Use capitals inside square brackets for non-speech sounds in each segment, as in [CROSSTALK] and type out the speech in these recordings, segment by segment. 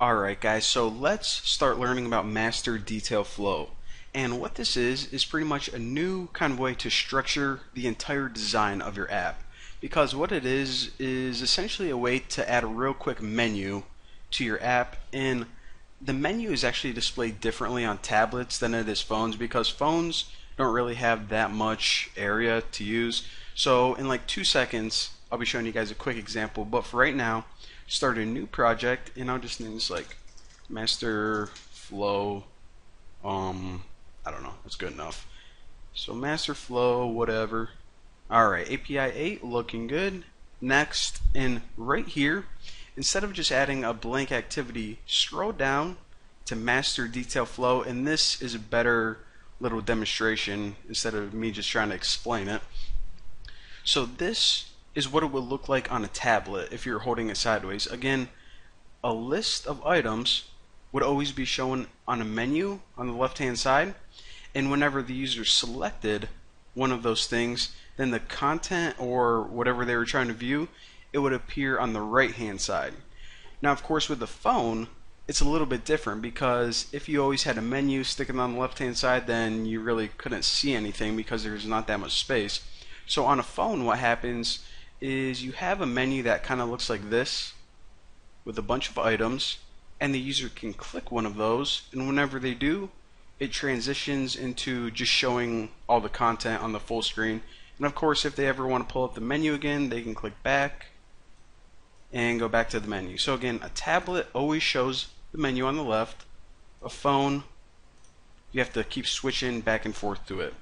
Alright guys, so let's start learning about master detail flow. And what this is, is pretty much a new kind of way to structure the entire design of your app. Because what it is, is essentially a way to add a real quick menu to your app. And the menu is actually displayed differently on tablets than it is phones because phones don't really have that much area to use. So in like two seconds, I'll be showing you guys a quick example. But for right now, start a new project and I'll just name this like master flow um I don't know that's good enough. So master flow whatever. Alright API 8 looking good. Next and right here instead of just adding a blank activity scroll down to master detail flow and this is a better little demonstration instead of me just trying to explain it. So this is what it would look like on a tablet if you're holding it sideways. Again, a list of items would always be shown on a menu on the left hand side and whenever the user selected one of those things then the content or whatever they were trying to view it would appear on the right hand side now of course with the phone it's a little bit different because if you always had a menu sticking on the left hand side then you really couldn't see anything because there's not that much space so on a phone what happens is you have a menu that kind of looks like this with a bunch of items and the user can click one of those and whenever they do it transitions into just showing all the content on the full screen. And of course if they ever want to pull up the menu again they can click back and go back to the menu. So again a tablet always shows the menu on the left. A phone you have to keep switching back and forth to it.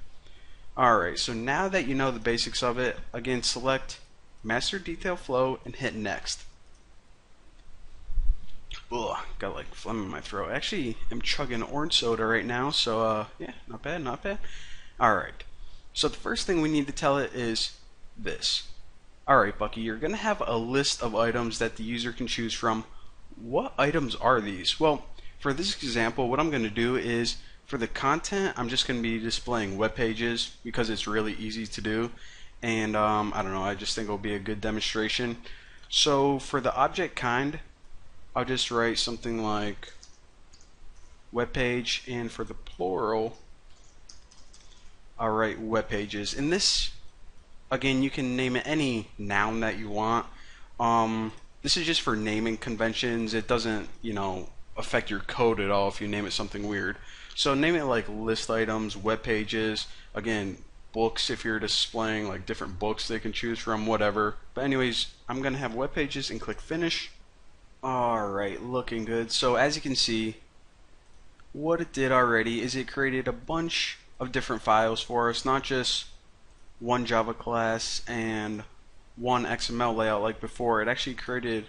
Alright so now that you know the basics of it again select master detail flow, and hit next. Ugh, got like phlegm in my throat. Actually, I'm chugging orange soda right now, so uh, yeah, not bad, not bad. Alright, so the first thing we need to tell it is this. Alright, Bucky, you're going to have a list of items that the user can choose from. What items are these? Well, for this example, what I'm going to do is for the content, I'm just going to be displaying web pages because it's really easy to do and um, I don't know I just think it'll be a good demonstration. So for the object kind I'll just write something like web page and for the plural I'll write web pages. And this again you can name it any noun that you want. Um, this is just for naming conventions. It doesn't you know affect your code at all if you name it something weird. So name it like list items web pages. Again books if you're displaying like different books they can choose from, whatever. But anyways, I'm to have web pages and click finish. Alright, looking good. So as you can see, what it did already is it created a bunch of different files for us, not just one Java class and one XML layout like before. It actually created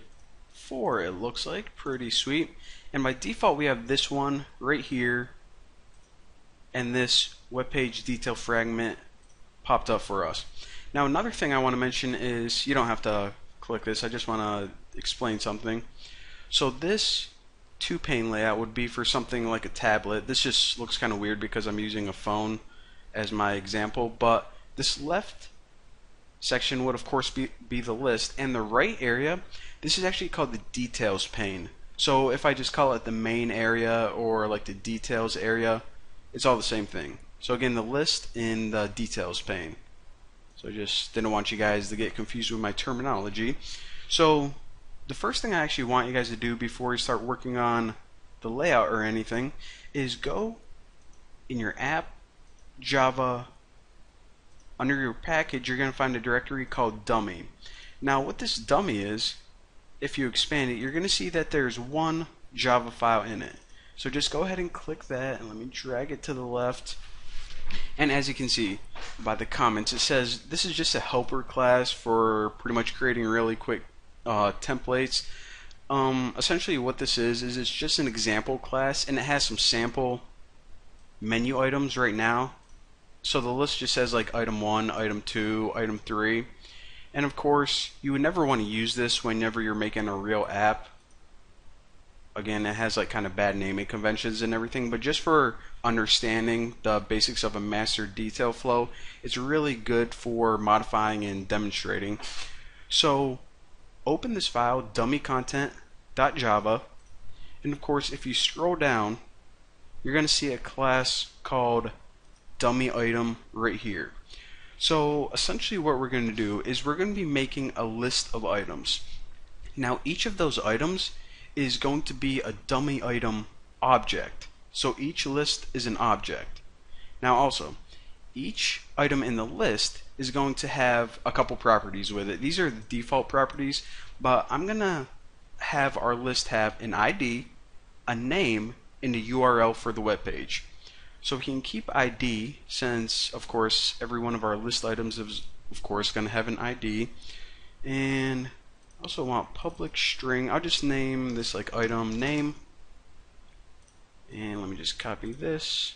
four, it looks like. Pretty sweet. And by default, we have this one right here and this web page detail fragment popped up for us. Now another thing I want to mention is you don't have to click this I just want to explain something. So this two pane layout would be for something like a tablet. This just looks kind of weird because I'm using a phone as my example but this left section would of course be, be the list and the right area this is actually called the details pane. So if I just call it the main area or like the details area it's all the same thing. So again, the list in the details pane. So I just didn't want you guys to get confused with my terminology. So the first thing I actually want you guys to do before you start working on the layout or anything is go in your app, Java, under your package, you're going to find a directory called dummy. Now what this dummy is, if you expand it, you're going to see that there's one Java file in it. So just go ahead and click that and let me drag it to the left and as you can see by the comments, it says this is just a helper class for pretty much creating really quick uh, templates. Um, essentially what this is, is it's just an example class and it has some sample menu items right now. So the list just says like item 1, item 2, item 3. And of course, you would never want to use this whenever you're making a real app again it has like kind of bad naming conventions and everything but just for understanding the basics of a master detail flow it's really good for modifying and demonstrating so open this file dummy content.java And of course, if you scroll down, you're going to see a class called dummy item right here. So essentially what we're going to do is we're going to be making a list of items. Now each of those items is going to be a dummy item object. So each list is an object. Now also, each item in the list is going to have a couple properties with it. These are the default properties, but I'm going to have our list have an ID, a name, and a URL for the web page. So we can keep ID since, of course, every one of our list items is, of course, going to have an ID. And I also want public string. I'll just name this like item name. And let me just copy this.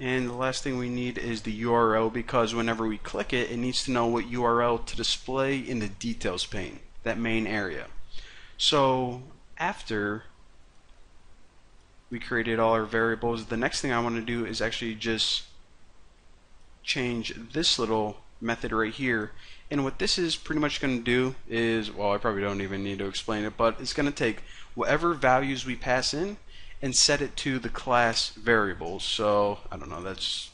And the last thing we need is the URL because whenever we click it, it needs to know what URL to display in the details pane, that main area. So after we created all our variables, the next thing I want to do is actually just change this little method right here. And what this is pretty much going to do is, well, I probably don't even need to explain it, but it's going to take whatever values we pass in and set it to the class variables. So I don't know, that's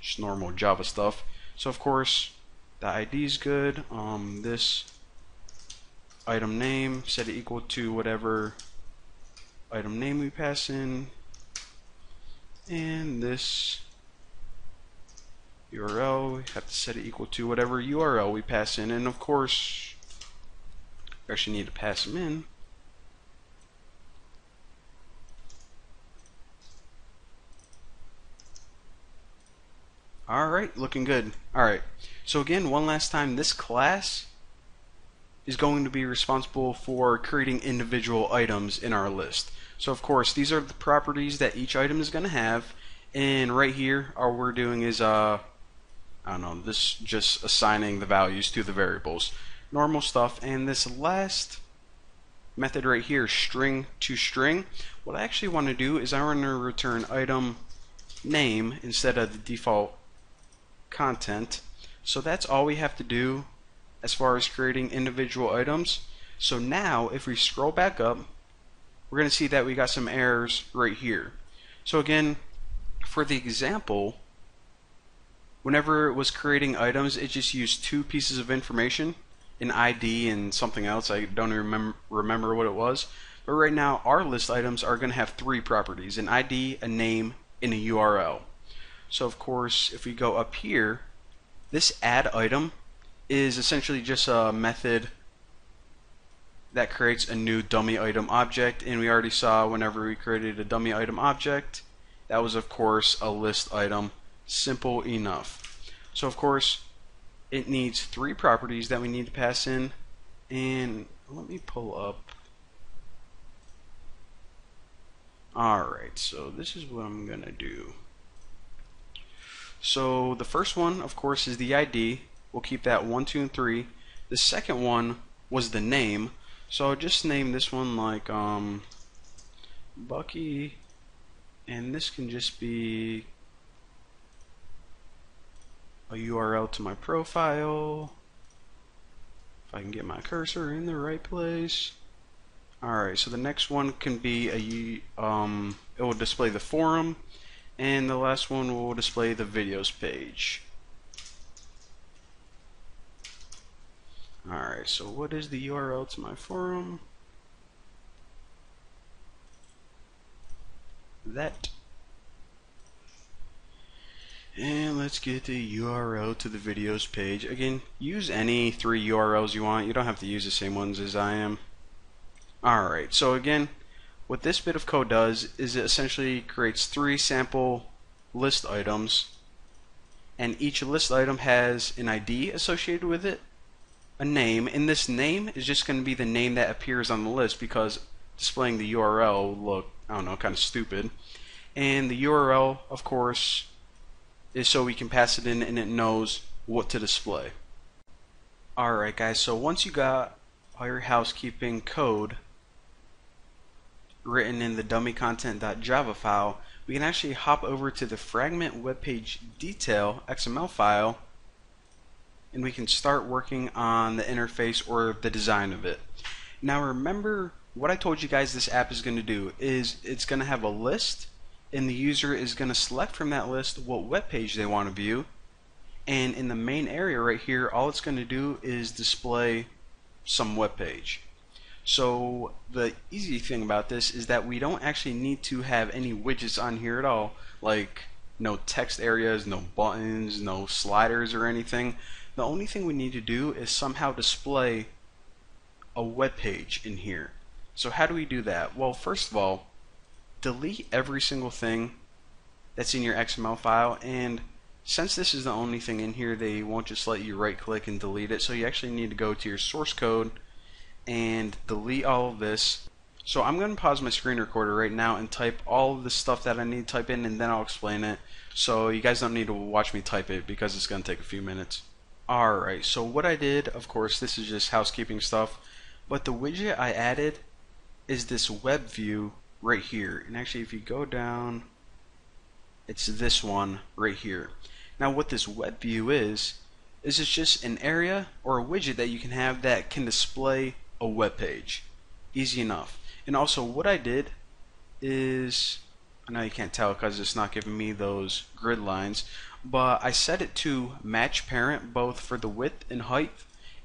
just normal Java stuff. So of course the ID is good. Um, this item name, set it equal to whatever item name we pass in. And this URL, we have to set it equal to whatever URL we pass in. And of course, we actually need to pass them in. Alright, looking good. Alright, so again, one last time, this class is going to be responsible for creating individual items in our list. So of course, these are the properties that each item is going to have, and right here, all we're doing is, uh, I don't know, this just assigning the values to the variables. Normal stuff, and this last method right here, string to string, what I actually want to do is I want to return item name instead of the default content. So that's all we have to do as far as creating individual items. So now if we scroll back up, we're going to see that we got some errors right here. So again, for the example, whenever it was creating items, it just used two pieces of information, an ID and something else. I don't remember remember what it was. But right now, our list items are going to have three properties, an ID, a name, and a URL. So of course, if we go up here, this add item is essentially just a method that creates a new dummy item object and we already saw whenever we created a dummy item object that was of course a list item simple enough so of course it needs three properties that we need to pass in and let me pull up alright so this is what I'm gonna do so the first one, of course, is the ID. We'll keep that 1, 2, and 3. The second one was the name. So I'll just name this one like um, Bucky. And this can just be a URL to my profile. If I can get my cursor in the right place. Alright, so the next one can be a, um, it will display the forum and the last one will display the videos page. Alright, so what is the URL to my forum? That. And let's get the URL to the videos page. Again, use any three URLs you want. You don't have to use the same ones as I am. Alright, so again, what this bit of code does is it essentially creates three sample list items and each list item has an ID associated with it, a name, and this name is just going to be the name that appears on the list because displaying the URL look, I don't know, kind of stupid. And the URL, of course, is so we can pass it in and it knows what to display. Alright guys, so once you got all your housekeeping code written in the dummy content.java file, we can actually hop over to the fragment web page detail XML file and we can start working on the interface or the design of it. Now remember what I told you guys this app is going to do is it's going to have a list and the user is going to select from that list what web page they want to view and in the main area right here all it's going to do is display some web page. So the easy thing about this is that we don't actually need to have any widgets on here at all like no text areas, no buttons, no sliders or anything. The only thing we need to do is somehow display a web page in here. So how do we do that? Well, first of all, delete every single thing that's in your XML file and since this is the only thing in here they won't just let you right click and delete it so you actually need to go to your source code and delete all of this. So I'm going to pause my screen recorder right now and type all of the stuff that I need to type in and then I'll explain it. So you guys don't need to watch me type it because it's going to take a few minutes. Alright so what I did of course this is just housekeeping stuff but the widget I added is this web view right here. And actually, if you go down, it's this one right here. Now, what this web view is, is it's just an area or a widget that you can have that can display a web page. Easy enough. And also, what I did is, I know you can't tell because it's not giving me those grid lines, but I set it to match parent both for the width and height,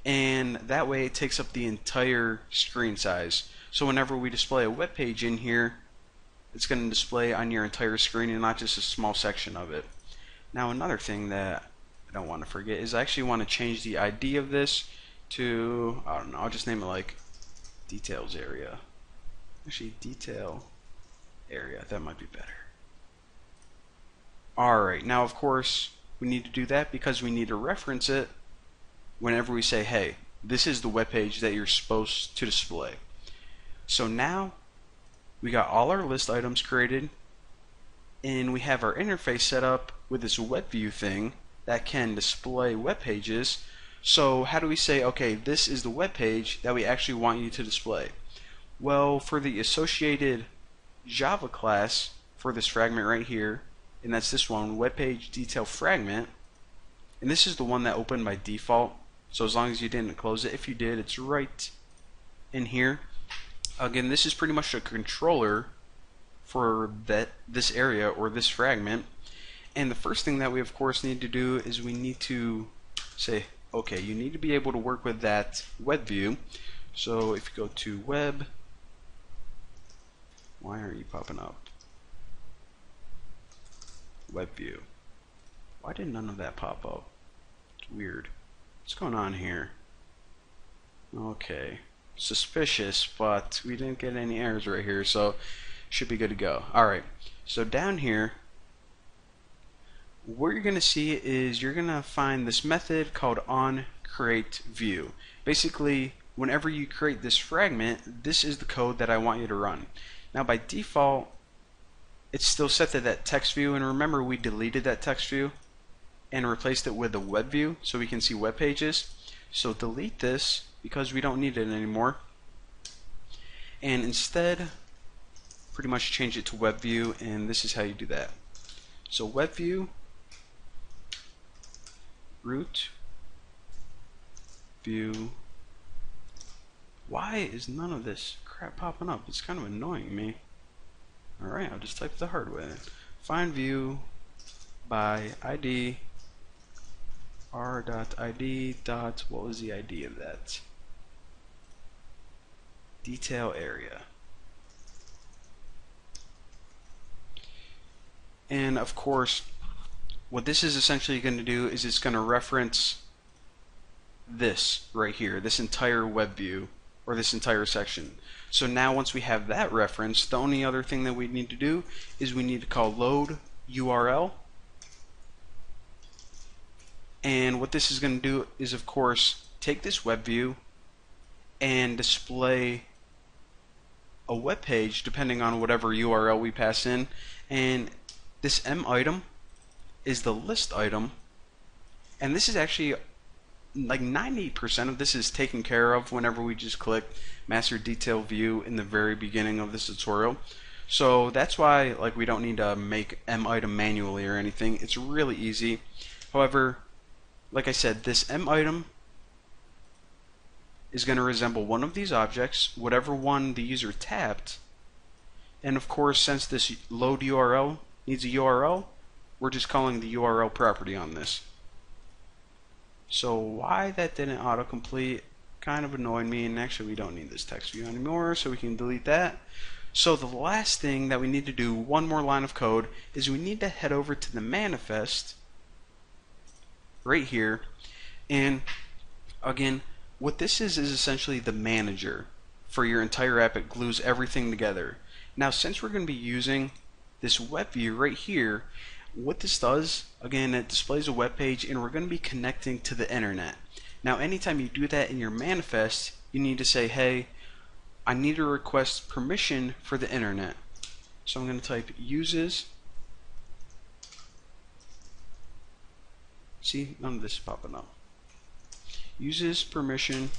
and that way it takes up the entire screen size. So whenever we display a web page in here, it's going to display on your entire screen and not just a small section of it. Now another thing that I don't want to forget is I actually want to change the ID of this to, I don't know, I'll just name it like details area. Actually, detail area, that might be better. Alright, now of course we need to do that because we need to reference it whenever we say, hey, this is the web page that you're supposed to display. So now we got all our list items created and we have our interface set up with this web view thing that can display web pages. So how do we say, okay, this is the web page that we actually want you to display? Well, for the associated Java class for this fragment right here, and that's this one, web page detail fragment, and this is the one that opened by default. So as long as you didn't close it, if you did, it's right in here. Again, this is pretty much a controller for that this area or this fragment. And the first thing that we of course need to do is we need to say, okay, you need to be able to work with that web view. So if you go to web, why aren't you popping up? Web view. Why did none of that pop up? It's weird. What's going on here? Okay suspicious, but we didn't get any errors right here, so should be good to go. Alright, so down here, what you're going to see is you're going to find this method called on create view. Basically, whenever you create this fragment, this is the code that I want you to run. Now by default, it's still set to that text view, and remember we deleted that text view and replaced it with a web view so we can see web pages. So delete this because we don't need it anymore. And instead, pretty much change it to web view, and this is how you do that. So web view, root, view. Why is none of this crap popping up? It's kind of annoying me. Alright, I'll just type the hard way. Find view by ID r.id dot what was the ID of that? Detail area. And of course, what this is essentially going to do is it's going to reference this right here, this entire web view, or this entire section. So now once we have that reference, the only other thing that we need to do is we need to call load URL. And what this is going to do is, of course, take this web view and display a web page depending on whatever URL we pass in. And this M item is the list item. And this is actually like 90% of this is taken care of whenever we just click master detail view in the very beginning of this tutorial. So that's why like we don't need to make M item manually or anything. It's really easy. However like I said this M item is going to resemble one of these objects, whatever one the user tapped. And of course, since this load URL needs a URL, we're just calling the URL property on this. So why that didn't autocomplete kind of annoyed me and actually we don't need this text view anymore so we can delete that. So the last thing that we need to do, one more line of code, is we need to head over to the manifest right here and again what this is is essentially the manager for your entire app. It glues everything together. Now since we're going to be using this web view right here, what this does, again, it displays a web page and we're going to be connecting to the internet. Now anytime you do that in your manifest, you need to say, hey, I need to request permission for the internet. So I'm going to type uses. See, none of this is popping up. Uses permission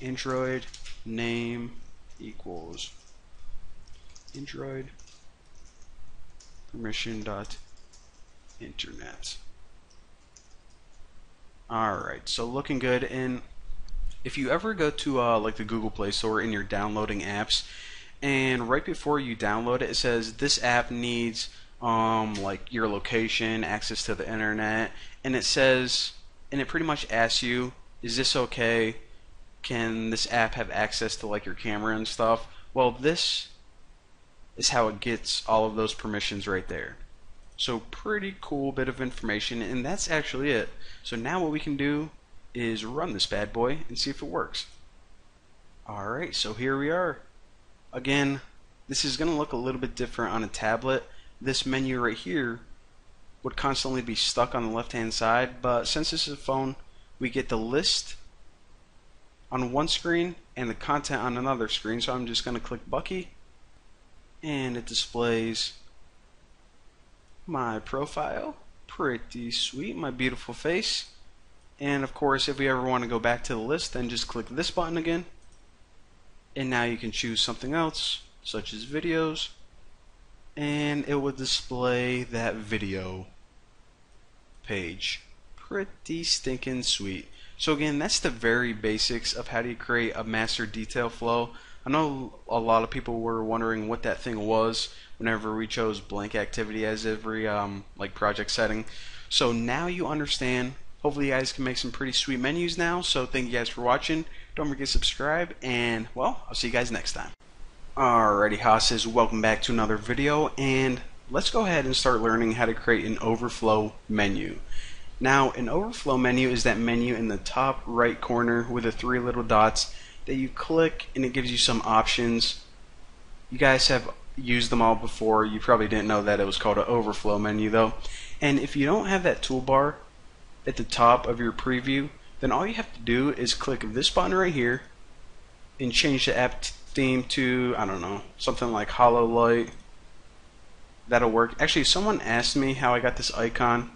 Android name equals Android permission dot internet. Alright, so looking good. And if you ever go to uh, like the Google Play Store and you're downloading apps, and right before you download it, it says this app needs um, like your location, access to the internet, and it says, and it pretty much asks you, is this okay? Can this app have access to like your camera and stuff? Well, this is how it gets all of those permissions right there. So pretty cool bit of information and that's actually it. So now what we can do is run this bad boy and see if it works. Alright, so here we are. Again, this is going to look a little bit different on a tablet. This menu right here would constantly be stuck on the left hand side, but since this is a phone, we get the list on one screen and the content on another screen. So I'm just going to click Bucky and it displays my profile. Pretty sweet, my beautiful face. And of course, if we ever want to go back to the list, then just click this button again. And now you can choose something else, such as videos. And it will display that video page. Pretty stinking sweet. So again, that's the very basics of how do you create a master detail flow. I know a lot of people were wondering what that thing was whenever we chose blank activity as every um, like project setting. So now you understand. Hopefully you guys can make some pretty sweet menus now. So thank you guys for watching. Don't forget to subscribe and well, I'll see you guys next time. Alrighty Hosses, welcome back to another video and let's go ahead and start learning how to create an overflow menu. Now an overflow menu is that menu in the top right corner with the three little dots that you click and it gives you some options. You guys have used them all before. You probably didn't know that it was called an overflow menu though. And if you don't have that toolbar at the top of your preview, then all you have to do is click this button right here and change the app theme to, I don't know, something like HoloLight. That'll work. Actually, someone asked me how I got this icon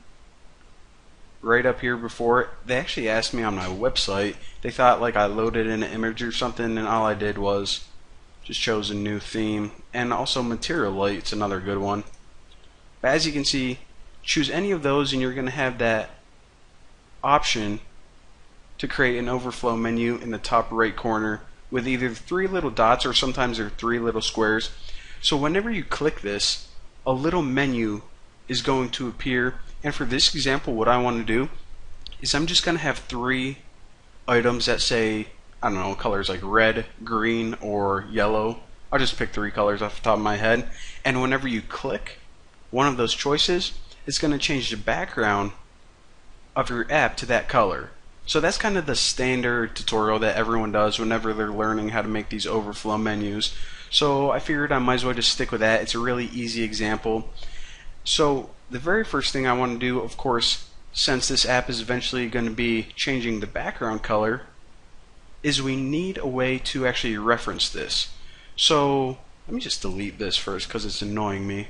right up here before. They actually asked me on my website. They thought like I loaded in an image or something, and all I did was just chose a new theme. And also Material Light, it's another good one. But as you can see, choose any of those, and you're going to have that option to create an overflow menu in the top right corner with either three little dots or sometimes there are three little squares. So whenever you click this, a little menu is going to appear and for this example, what I want to do is I'm just going to have three items that say, I don't know, colors like red, green, or yellow. I'll just pick three colors off the top of my head. And whenever you click one of those choices, it's going to change the background of your app to that color. So that's kind of the standard tutorial that everyone does whenever they're learning how to make these overflow menus. So I figured I might as well just stick with that. It's a really easy example. So the very first thing I want to do, of course, since this app is eventually going to be changing the background color, is we need a way to actually reference this. So let me just delete this first because it's annoying me.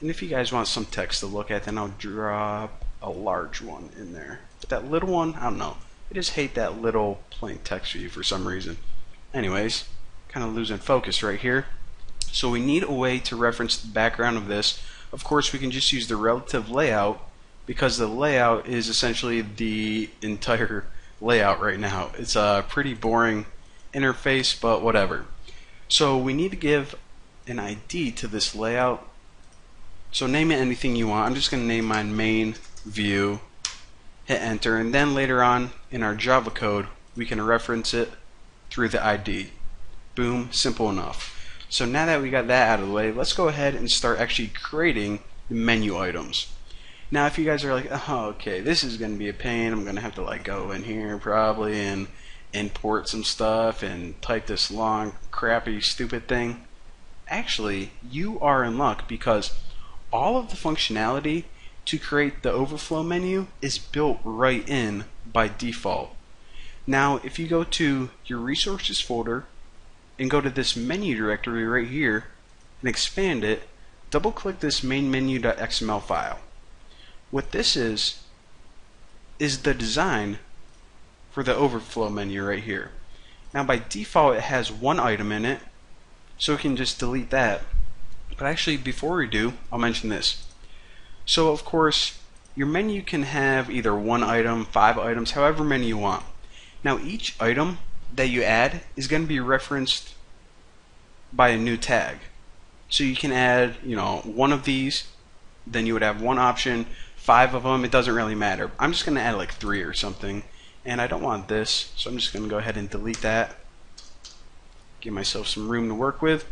And if you guys want some text to look at, then I'll drop a large one in there. But that little one, I don't know. I just hate that little plain text view for some reason. Anyways, kind of losing focus right here. So we need a way to reference the background of this of course, we can just use the relative layout because the layout is essentially the entire layout right now. It's a pretty boring interface, but whatever. So we need to give an ID to this layout. So name it anything you want. I'm just going to name mine main view, hit enter, and then later on in our Java code, we can reference it through the ID. Boom, simple enough. So now that we got that out of the way, let's go ahead and start actually creating the menu items. Now if you guys are like, oh, okay, this is going to be a pain, I'm going to have to like go in here probably and import some stuff and type this long, crappy, stupid thing. Actually, you are in luck because all of the functionality to create the overflow menu is built right in by default. Now, if you go to your resources folder and go to this menu directory right here and expand it, double click this main menu.xml file. What this is, is the design for the overflow menu right here. Now by default it has one item in it, so we can just delete that. But actually before we do, I'll mention this. So of course, your menu can have either one item, five items, however many you want. Now each item that you add is going to be referenced by a new tag. So you can add, you know, one of these, then you would have one option, five of them, it doesn't really matter. I'm just going to add like three or something, and I don't want this, so I'm just going to go ahead and delete that. Give myself some room to work with.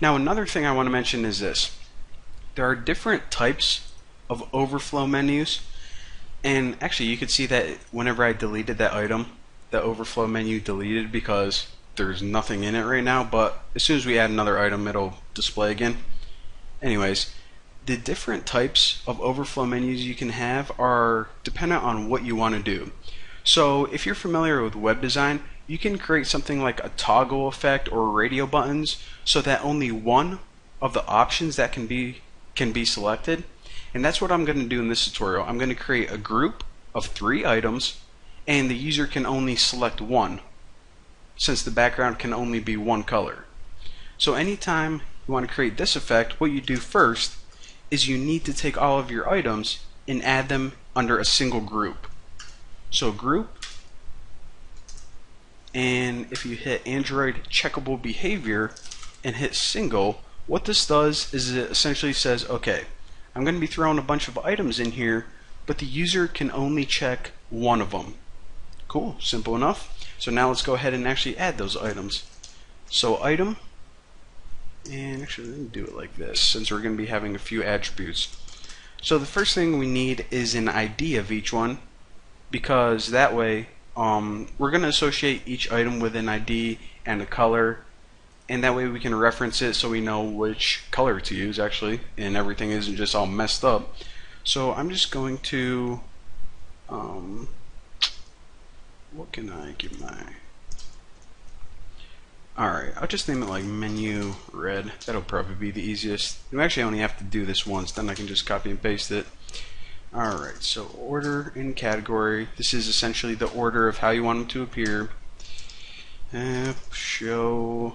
Now another thing I want to mention is this. There are different types of overflow menus, and actually you could see that whenever I deleted that item, the overflow menu deleted because there's nothing in it right now, but as soon as we add another item, it'll display again. Anyways, the different types of overflow menus you can have are dependent on what you want to do. So if you're familiar with web design, you can create something like a toggle effect or radio buttons so that only one of the options that can be can be selected. And that's what I'm going to do in this tutorial. I'm going to create a group of three items and the user can only select one since the background can only be one color. So anytime you want to create this effect, what you do first is you need to take all of your items and add them under a single group. So group, and if you hit Android checkable behavior and hit single, what this does is it essentially says, okay, I'm going to be throwing a bunch of items in here, but the user can only check one of them. Cool, simple enough. So now let's go ahead and actually add those items. So item, and actually let me do it like this since we're going to be having a few attributes. So the first thing we need is an ID of each one because that way um, we're going to associate each item with an ID and a color and that way we can reference it so we know which color to use actually and everything isn't just all messed up. So I'm just going to um, what can I give my Alright, I'll just name it like menu red. That'll probably be the easiest. You actually only have to do this once, then I can just copy and paste it. Alright, so order in category. This is essentially the order of how you want them to appear. App show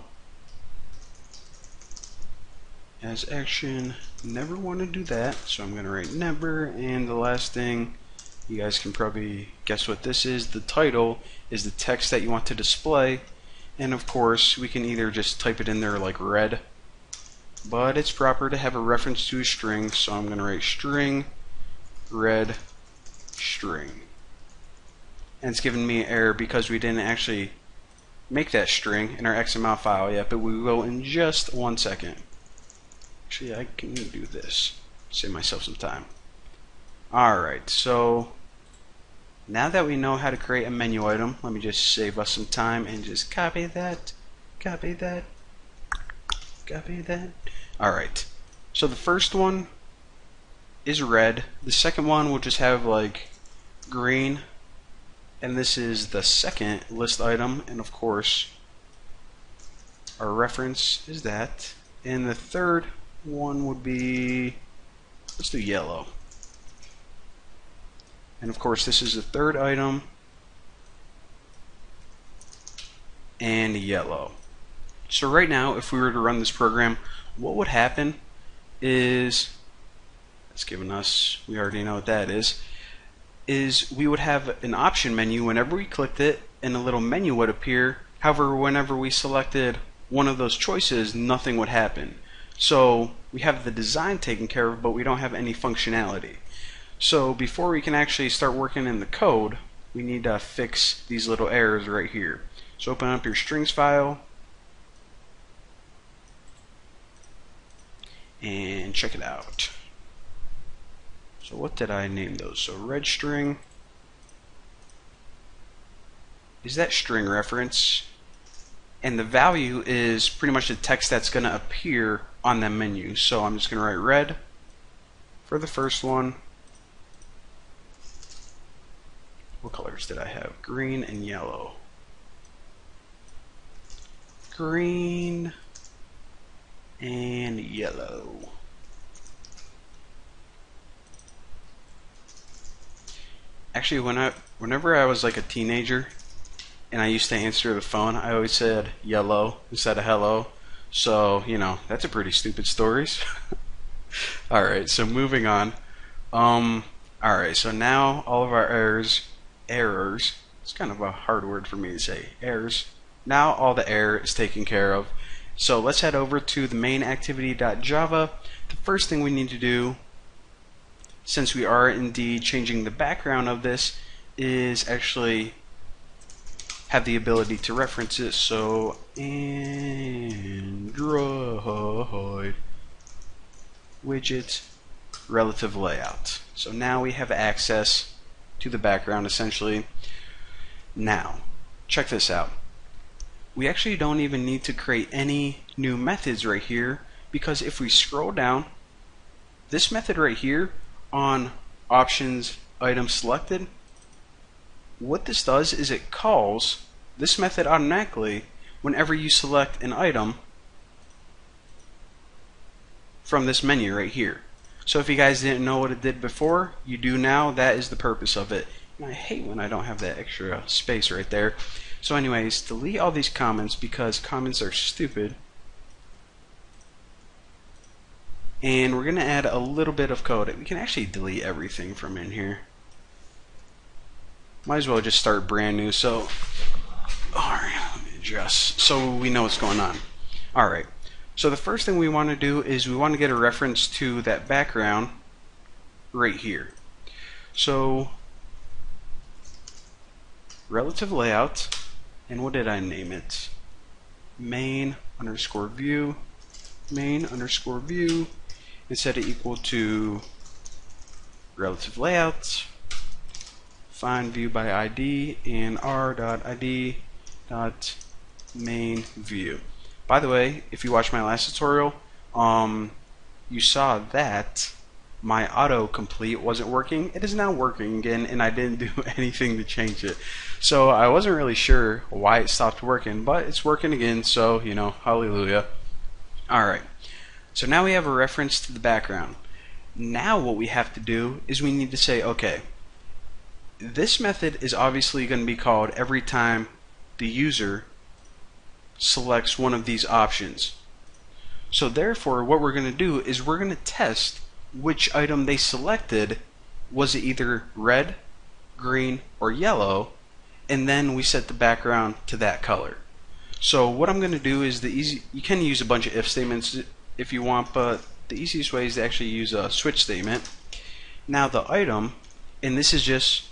as action. Never want to do that, so I'm going to write never. And the last thing you guys can probably guess what this is. The title is the text that you want to display. And of course, we can either just type it in there like red, but it's proper to have a reference to a string, so I'm going to write string red string. And it's giving me an error because we didn't actually make that string in our XML file yet, but we will in just one second. Actually, I can do this. Save myself some time. Alright, so now that we know how to create a menu item, let me just save us some time and just copy that, copy that, copy that. Alright, so the first one is red. The second one will just have like green. And this is the second list item. And of course, our reference is that. And the third one would be, let's do yellow. And of course, this is the third item. And yellow. So right now, if we were to run this program, what would happen is, it's given us, we already know what that is. is we would have an option menu whenever we clicked it, and a little menu would appear. However, whenever we selected one of those choices, nothing would happen. So we have the design taken care of, but we don't have any functionality. So before we can actually start working in the code, we need to fix these little errors right here. So open up your strings file and check it out. So what did I name those? So red string is that string reference and the value is pretty much the text that's going to appear on the menu. So I'm just going to write red for the first one. What colors did I have? Green and yellow. Green and yellow. Actually, when I, whenever I was like a teenager, and I used to answer the phone, I always said yellow instead of hello. So, you know, that's a pretty stupid stories. [LAUGHS] alright, so moving on. Um, alright, so now all of our errors, errors, it's kind of a hard word for me to say, errors. Now all the error is taken care of. So let's head over to the main activity.java. The first thing we need to do, since we are indeed changing the background of this, is actually have the ability to reference it. So Android widget relative layout. So now we have access to the background essentially. Now, check this out. We actually don't even need to create any new methods right here because if we scroll down, this method right here on options item selected what this does is it calls this method automatically whenever you select an item from this menu right here. So if you guys didn't know what it did before, you do now. That is the purpose of it. And I hate when I don't have that extra space right there. So anyways, delete all these comments because comments are stupid. And we're going to add a little bit of code. We can actually delete everything from in here. Might as well just start brand new. So, alright, let me adjust so we know what's going on. Alright, so the first thing we want to do is we want to get a reference to that background right here. So, relative layout, and what did I name it? Main underscore view, main underscore view, and set it equal to relative layout find view by ID and r.id dot main view. By the way, if you watched my last tutorial, um, you saw that my autocomplete wasn't working. It is now working again, and I didn't [LAUGHS] do anything to change it. So I wasn't really sure why it stopped working, but it's working again, so, you know, hallelujah. Alright, so now we have a reference to the background. Now what we have to do is we need to say, okay, this method is obviously going to be called every time the user selects one of these options. So therefore what we're going to do is we're going to test which item they selected was it either red, green, or yellow and then we set the background to that color. So what I'm going to do is the easy you can use a bunch of if statements if you want but the easiest way is to actually use a switch statement. Now the item and this is just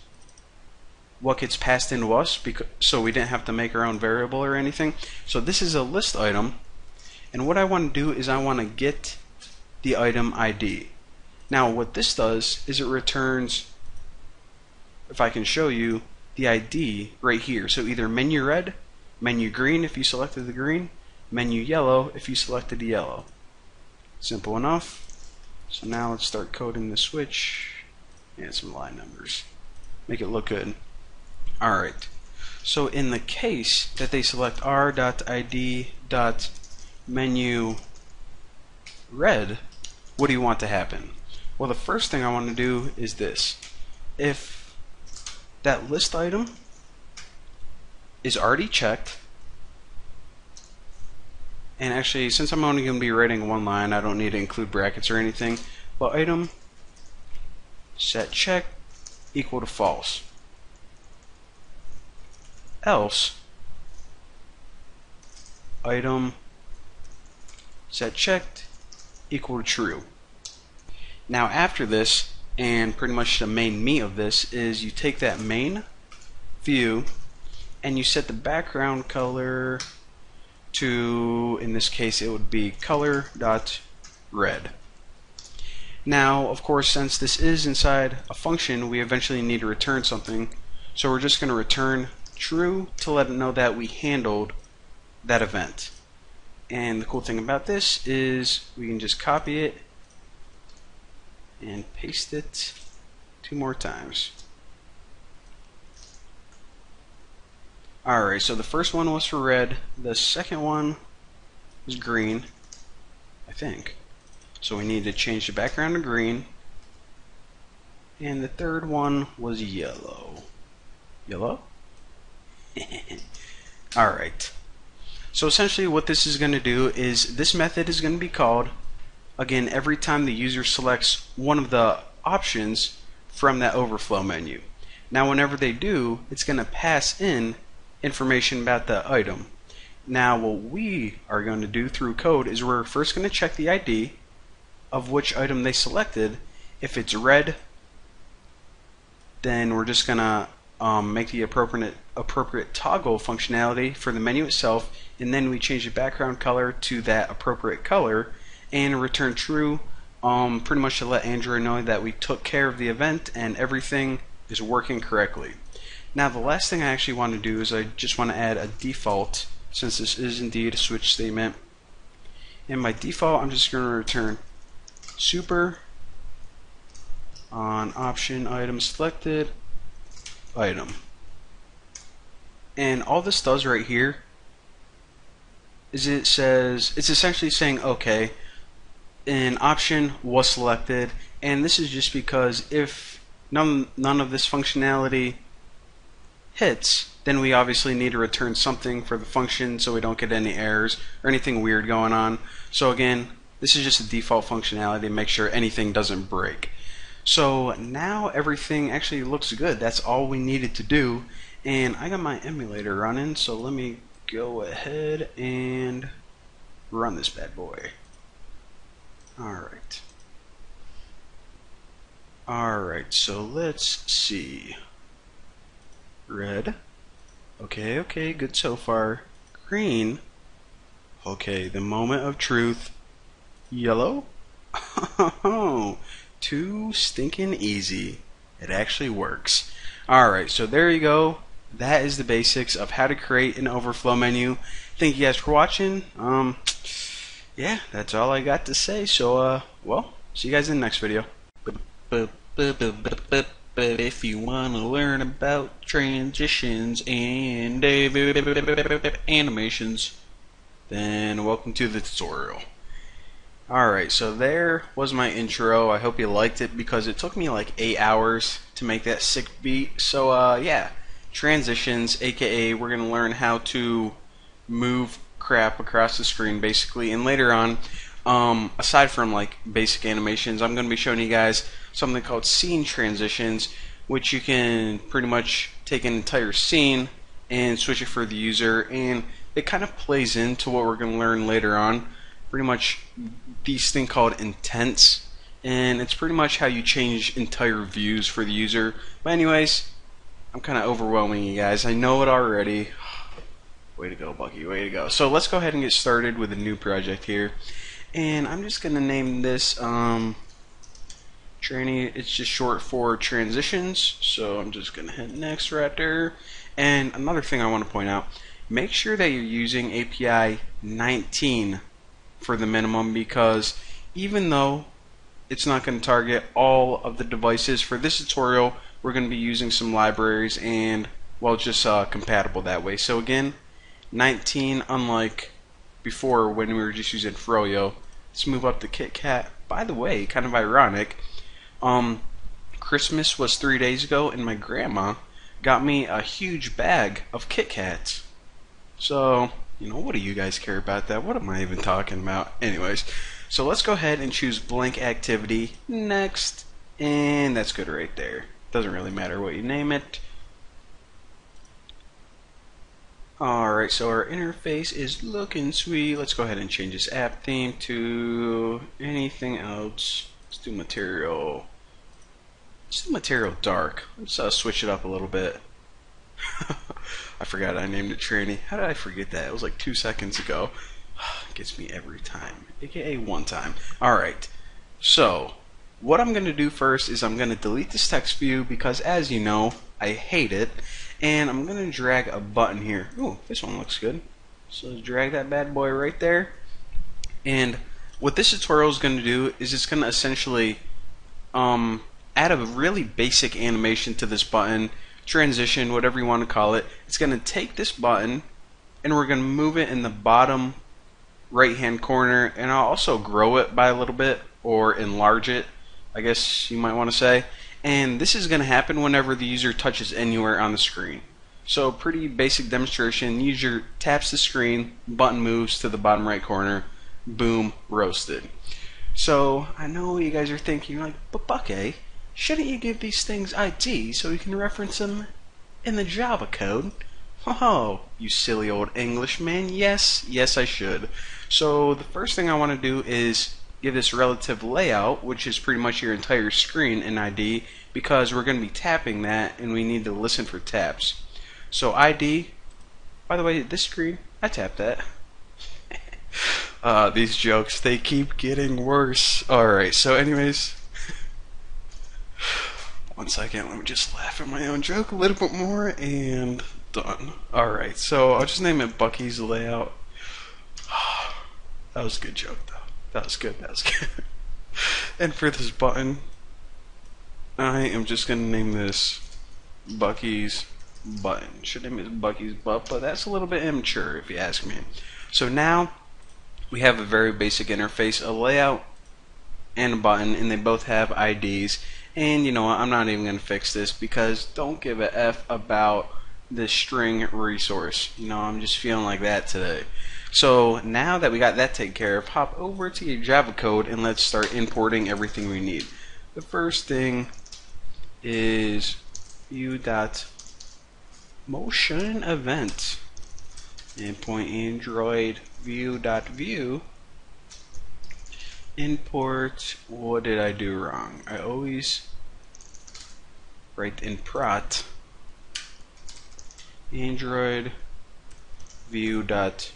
what gets passed into us because, so we didn't have to make our own variable or anything. So this is a list item and what I want to do is I want to get the item ID. Now what this does is it returns if I can show you the ID right here. So either menu red, menu green if you selected the green, menu yellow if you selected the yellow. Simple enough. So now let's start coding the switch and some line numbers. Make it look good. Alright. So in the case that they select r.id.menu red, what do you want to happen? Well, the first thing I want to do is this. If that list item is already checked, and actually, since I'm only going to be writing one line, I don't need to include brackets or anything, but item set check equal to false. Else, item set checked equal to true. Now after this, and pretty much the main meat of this, is you take that main view and you set the background color to, in this case, it would be color dot red. Now, of course, since this is inside a function, we eventually need to return something. So we're just going to return true to let it know that we handled that event. And the cool thing about this is we can just copy it and paste it two more times. Alright, so the first one was for red, the second one was green, I think. So we need to change the background to green. And the third one was yellow. Yellow? [LAUGHS] Alright. So essentially what this is going to do is this method is going to be called again every time the user selects one of the options from that overflow menu. Now whenever they do, it's going to pass in information about that item. Now what we are going to do through code is we're first going to check the ID of which item they selected. If it's red, then we're just going to um, make the appropriate appropriate toggle functionality for the menu itself and then we change the background color to that appropriate color and return true um, pretty much to let Android know that we took care of the event and everything is working correctly. Now the last thing I actually want to do is I just want to add a default since this is indeed a switch statement. And by default I'm just going to return super on option item selected item. And all this does right here is it says it's essentially saying okay an option was selected and this is just because if none none of this functionality hits, then we obviously need to return something for the function so we don't get any errors or anything weird going on. So again, this is just a default functionality to make sure anything doesn't break. So now everything actually looks good. That's all we needed to do. And I got my emulator running, so let me go ahead and run this bad boy. Alright. Alright, so let's see. Red. Okay, okay, good so far. Green. Okay, the moment of truth. Yellow. [LAUGHS] Oh, Too stinking easy. It actually works. Alright, so there you go. That is the basics of how to create an overflow menu. Thank you guys for watching. Um, yeah, that's all I got to say. So, uh, well, see you guys in the next video. But if you want to learn about transitions and animations, then welcome to the tutorial. Alright, so there was my intro. I hope you liked it because it took me like 8 hours to make that sick beat. So, uh, yeah, transitions, aka we're going to learn how to move crap across the screen basically. And later on, um, aside from like basic animations, I'm going to be showing you guys something called scene transitions, which you can pretty much take an entire scene and switch it for the user, and it kind of plays into what we're going to learn later on. Pretty much these thing called intents, and it's pretty much how you change entire views for the user. But anyways, I'm kind of overwhelming you guys. I know it already. [SIGHS] Way to go, Bucky. Way to go. So let's go ahead and get started with a new project here. And I'm just to name this um, Tranny, it's just short for transitions, so I'm just to hit next right there. And another thing I want to point out, make sure that you're using API 19 for the minimum because even though it's not going to target all of the devices for this tutorial, we're going to be using some libraries and well just uh, compatible that way. So again, 19 unlike before when we were just using Froyo. Let's move up to KitKat. By the way, kind of ironic, um, Christmas was three days ago, and my grandma got me a huge bag of Kit Kats. So, you know, what do you guys care about that? What am I even talking about? Anyways, so let's go ahead and choose blank activity next, and that's good right there. Doesn't really matter what you name it. Alright, so our interface is looking sweet. Let's go ahead and change this app theme to anything else. Let's do material. Let's do material dark. Let's uh, switch it up a little bit. [LAUGHS] I forgot I named it Tranny. How did I forget that? It was like two seconds ago. It [SIGHS] gets me every time. AKA one time. Alright, so what I'm going to do first is I'm going to delete this text view because as you know, I hate it and I'm going to drag a button here. Ooh, this one looks good. So drag that bad boy right there. And what this tutorial is going to do is it's going to essentially um, add a really basic animation to this button, transition, whatever you want to call it. It's going to take this button and we're going to move it in the bottom right hand corner and I'll also grow it by a little bit or enlarge it, I guess you might want to say and this is going to happen whenever the user touches anywhere on the screen. So pretty basic demonstration, user taps the screen, button moves to the bottom right corner, boom, roasted. So I know you guys are thinking like, but Bucky, shouldn't you give these things ID so we can reference them in the Java code? Oh, you silly old Englishman. Yes, yes I should. So the first thing I want to do is give this relative layout, which is pretty much your entire screen in ID, because we're going to be tapping that and we need to listen for taps. So ID, by the way, this screen, I tapped that. [LAUGHS] uh, these jokes, they keep getting worse. Alright, so anyways, one second, let me just laugh at my own joke a little bit more and done. Alright, so I'll just name it Bucky's Layout. that was a good joke though. That was good. That was good. [LAUGHS] and for this button, I am just going to name this Bucky's button. Should name it Bucky's butt, but that's a little bit immature if you ask me. So now we have a very basic interface, a layout and a button, and they both have IDs. And you know what, I'm not even going to fix this because don't give a F about the string resource. You know, I'm just feeling like that today. So now that we got that taken care of, hop over to your Java code and let's start importing everything we need. The first thing is view.motion event endpoint android view.view import what did I do wrong I always write in prot android view dot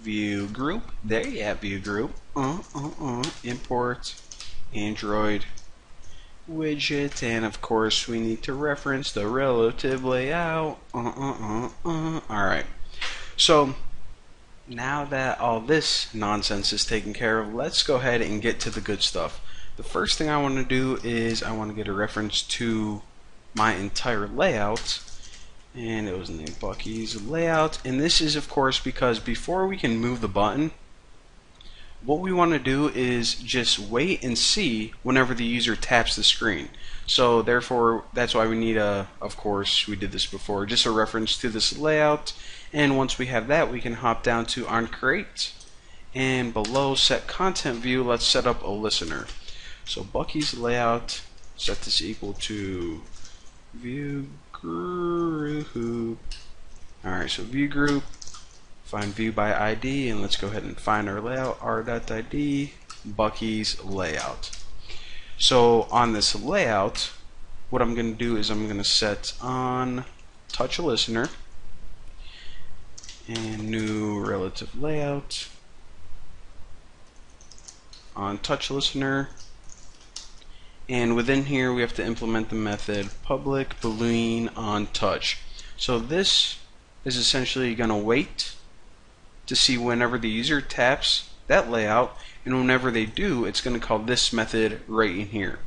view group. There you have view group. Uh, uh, uh. Import Android widget, and of course we need to reference the relative layout. Uh, uh, uh, uh. All right. So now that all this nonsense is taken care of, let's go ahead and get to the good stuff. The first thing I want to do is I want to get a reference to my entire layout. And it was named Bucky's layout. And this is of course because before we can move the button what we want to do is just wait and see whenever the user taps the screen. So therefore that's why we need a of course we did this before just a reference to this layout and once we have that we can hop down to on create and below set content view let's set up a listener so Bucky's layout set this equal to view group. Alright, so view group, find view by ID, and let's go ahead and find our layout, r.id, Bucky's layout. So on this layout, what I'm going to do is I'm going to set on touch a listener and new relative layout. On touch listener. And within here we have to implement the method public boolean on touch. So this is essentially going to wait to see whenever the user taps that layout and whenever they do it's going to call this method right in here.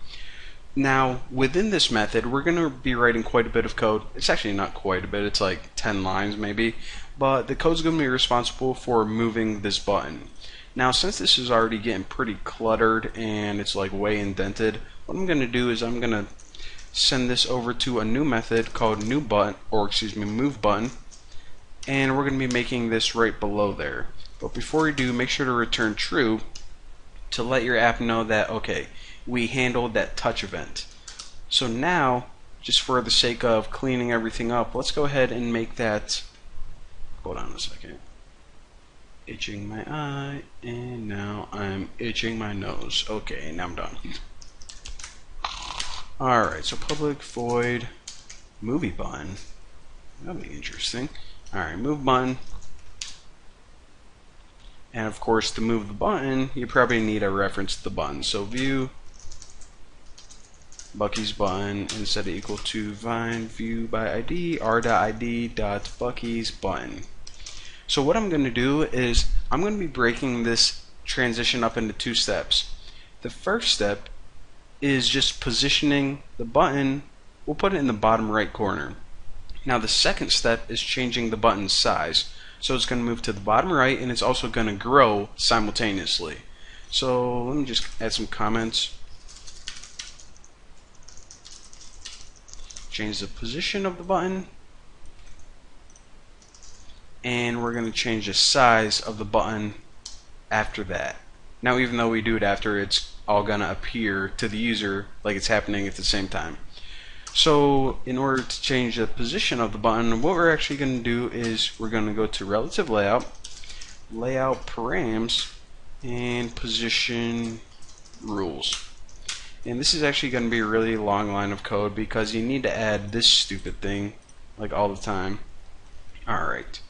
Now within this method we're going to be writing quite a bit of code. It's actually not quite a bit it's like 10 lines maybe but the code's going to be responsible for moving this button now since this is already getting pretty cluttered and it's like way indented what I'm going to do is I'm going to send this over to a new method called new button, or excuse me, move button, and we're going to be making this right below there. But before we do, make sure to return true to let your app know that, okay, we handled that touch event. So now just for the sake of cleaning everything up, let's go ahead and make that. Hold on a second. Itching my eye, and now I'm itching my nose. Okay, now I'm done. Alright, so public void movie button. That'll be interesting. Alright, move button. And of course, to move the button, you probably need a reference to the button. So view Bucky's button and set it equal to find view by ID r.id dot Bucky's button. So what I'm going to do is I'm going to be breaking this transition up into two steps. The first step is just positioning the button. We'll put it in the bottom right corner. Now the second step is changing the button's size. So it's going to move to the bottom right and it's also going to grow simultaneously. So let me just add some comments. change the position of the button and we're going to change the size of the button after that. Now even though we do it after it's all going to appear to the user like it's happening at the same time. So in order to change the position of the button what we're actually going to do is we're going to go to relative layout layout params and position rules and this is actually going to be a really long line of code because you need to add this stupid thing like all the time. Alright.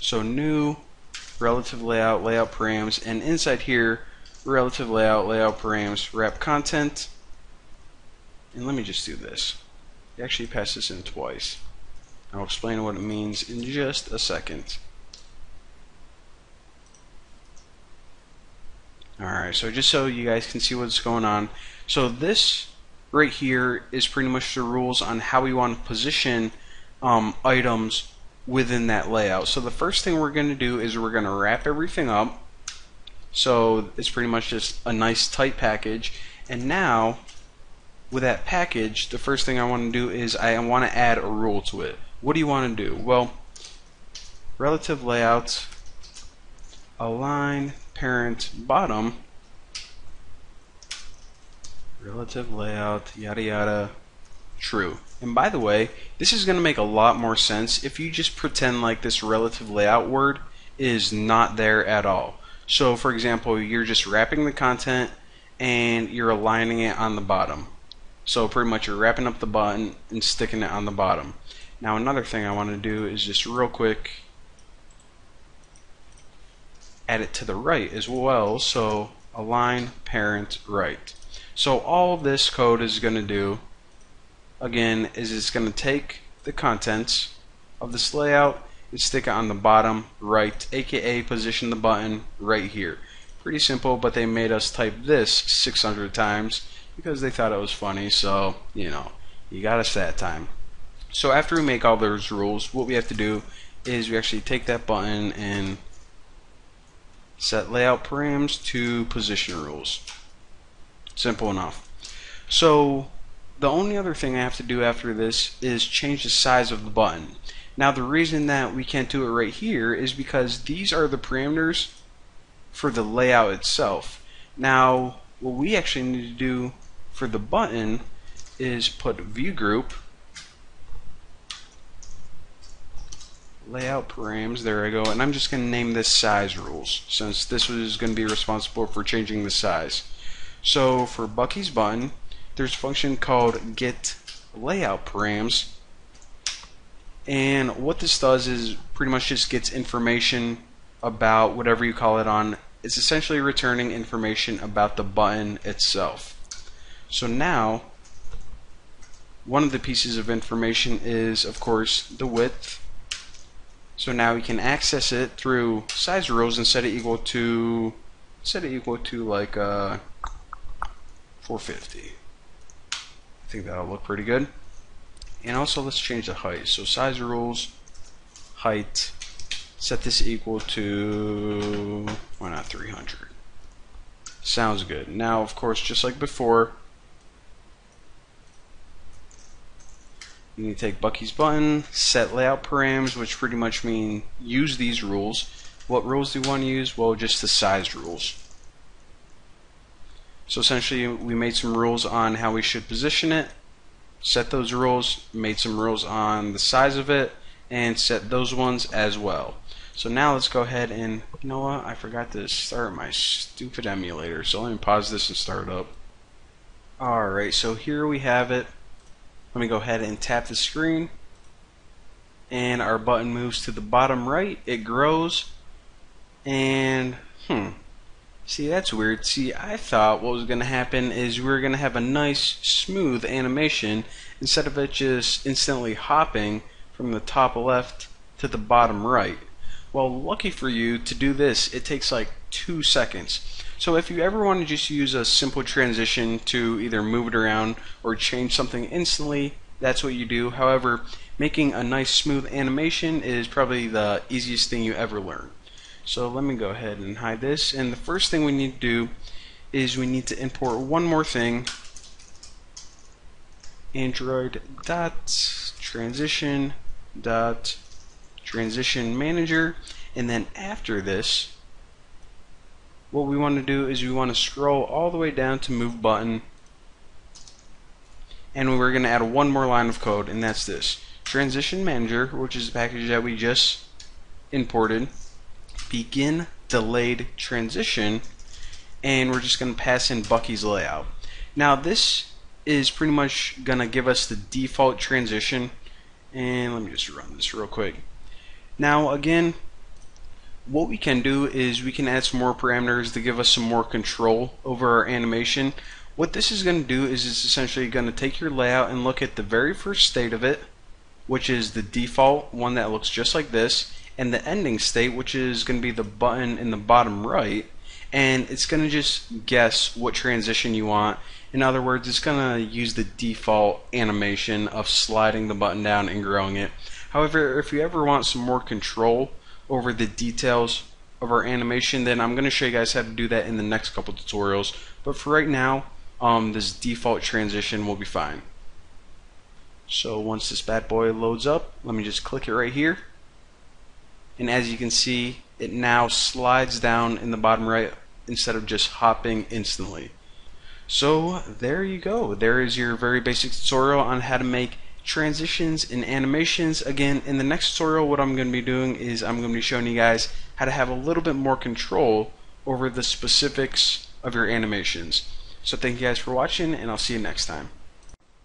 So new relative layout, layout params, and inside here relative layout, layout params, wrap content. And let me just do this. Actually pass this in twice. I'll explain what it means in just a second. Alright, so just so you guys can see what's going on. So this right here is pretty much the rules on how we want to position um, items within that layout. So the first thing we're going to do is we're going to wrap everything up. So it's pretty much just a nice tight package. And now, with that package, the first thing I want to do is I want to add a rule to it. What do you want to do? Well, relative layouts, align parent bottom relative layout yada yada true and by the way this is going to make a lot more sense if you just pretend like this relative layout word is not there at all so for example you're just wrapping the content and you're aligning it on the bottom so pretty much you're wrapping up the button and sticking it on the bottom now another thing I want to do is just real quick add it to the right as well. So align parent right. So all this code is going to do, again, is it's going to take the contents of this layout and stick it on the bottom right, aka position the button right here. Pretty simple, but they made us type this 600 times because they thought it was funny, so, you know, you got us that time. So after we make all those rules, what we have to do is we actually take that button and set layout params to position rules. Simple enough. So the only other thing I have to do after this is change the size of the button. Now the reason that we can't do it right here is because these are the parameters for the layout itself. Now what we actually need to do for the button is put view group layout params, there I go, and I'm just going to name this size rules, since this was going to be responsible for changing the size. So for Bucky's button, there's a function called get layout params, and what this does is pretty much just gets information about whatever you call it on. It's essentially returning information about the button itself. So now, one of the pieces of information is, of course, the width so now we can access it through size rules and set it equal to set it equal to like uh, 450. I think that'll look pretty good. And also let's change the height. So size rules, height, set this equal to why not 300. Sounds good. Now of course just like before You need to take Bucky's button, set layout params, which pretty much mean use these rules. What rules do you want to use? Well, just the size rules. So essentially, we made some rules on how we should position it. set those rules, made some rules on the size of it, and set those ones as well. So now let's go ahead and, you know what, I forgot to start my stupid emulator, so let me pause this and start up. Alright, so here we have it. Let me go ahead and tap the screen, and our button moves to the bottom right, it grows, and, hmm, See, that's weird. See, I thought what was going to happen is we were going to have a nice, smooth animation instead of it just instantly hopping from the top left to the bottom right. Well, lucky for you, to do this, it takes like two seconds. So if you ever want to just use a simple transition to either move it around or change something instantly, that's what you do. However, making a nice smooth animation is probably the easiest thing you ever learn. So let me go ahead and hide this. And the first thing we need to do is we need to import one more thing. Android dot transition dot transition manager. And then after this, what we want to do is we want to scroll all the way down to move button. And we're going to add one more line of code, and that's this. Transition Manager, which is the package that we just imported begin delayed transition and we're just going to pass in Bucky's layout. Now this is pretty much going to give us the default transition and let me just run this real quick. Now again what we can do is we can add some more parameters to give us some more control over our animation. What this is going to do is it's essentially going to take your layout and look at the very first state of it which is the default one that looks just like this and the ending state, which is going to be the button in the bottom right, and it's going to just guess what transition you want. In other words, it's going to use the default animation of sliding the button down and growing it. However, if you ever want some more control over the details of our animation, then I'm going to show you guys how to do that in the next couple tutorials. But for right now, um, this default transition will be fine. So once this bad boy loads up, let me just click it right here and as you can see it now slides down in the bottom right instead of just hopping instantly. So there you go. There is your very basic tutorial on how to make transitions and animations. Again, in the next tutorial what I'm going to be doing is I'm going to be showing you guys how to have a little bit more control over the specifics of your animations. So thank you guys for watching and I'll see you next time.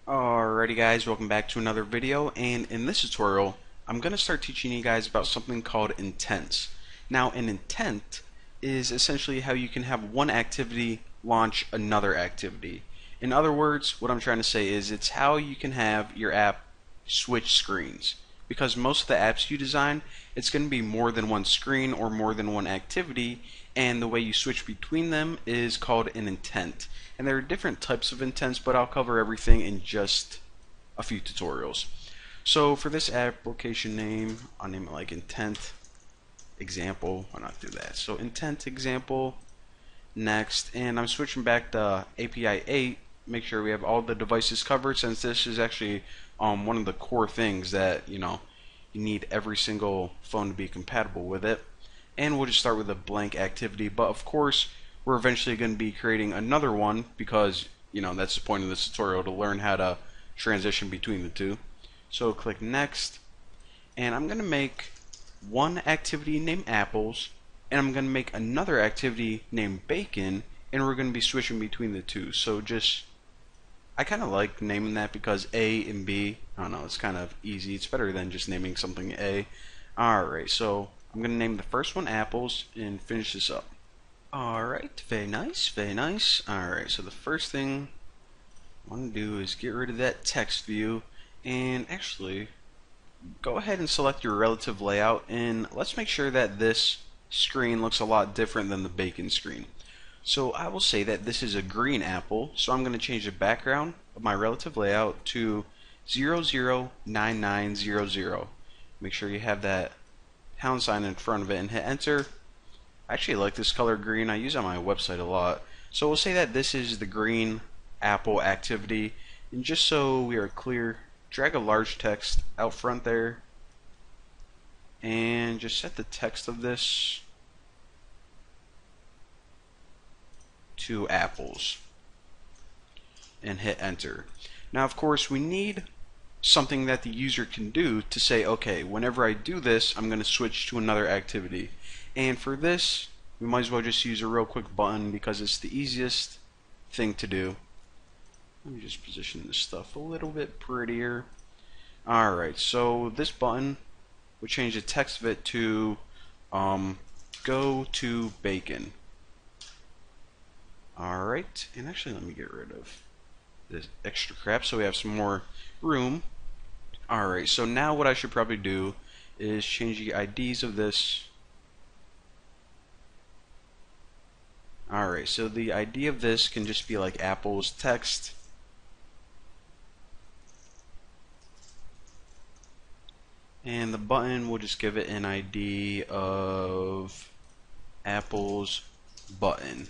Alrighty guys, welcome back to another video and in this tutorial I'm going to start teaching you guys about something called intents. Now, an intent is essentially how you can have one activity launch another activity. In other words, what I'm trying to say is it's how you can have your app switch screens. Because most of the apps you design, it's going to be more than one screen or more than one activity, and the way you switch between them is called an intent. And there are different types of intents, but I'll cover everything in just a few tutorials. So for this application name, I'll name it like intent example. Why not do that? So intent example next, and I'm switching back to API 8. Make sure we have all the devices covered, since this is actually um, one of the core things that you know you need every single phone to be compatible with it. And we'll just start with a blank activity, but of course we're eventually going to be creating another one because you know that's the point of this tutorial to learn how to transition between the two. So click next and I'm going to make one activity named apples and I'm going to make another activity named bacon and we're going to be switching between the two. So just I kind of like naming that because A and B, I don't know, it's kind of easy. It's better than just naming something A. Alright, so I'm going to name the first one apples and finish this up. Alright, very nice, very nice. Alright, so the first thing I want to do is get rid of that text view and actually, go ahead and select your relative layout and let's make sure that this screen looks a lot different than the bacon screen. So I will say that this is a green apple, so I'm going to change the background of my relative layout to 009900. Make sure you have that pound sign in front of it and hit enter. I actually like this color green. I use on my website a lot. So we'll say that this is the green apple activity. And just so we are clear, drag a large text out front there and just set the text of this to apples and hit enter. Now, of course, we need something that the user can do to say, okay, whenever I do this, I'm going to switch to another activity. And for this, we might as well just use a real quick button because it's the easiest thing to do. Let me just position this stuff a little bit prettier. Alright, so this button would change the text of it to um, go to bacon. Alright, and actually let me get rid of this extra crap so we have some more room. Alright, so now what I should probably do is change the IDs of this. Alright, so the ID of this can just be like Apple's text. And the button, we'll just give it an ID of Apple's button.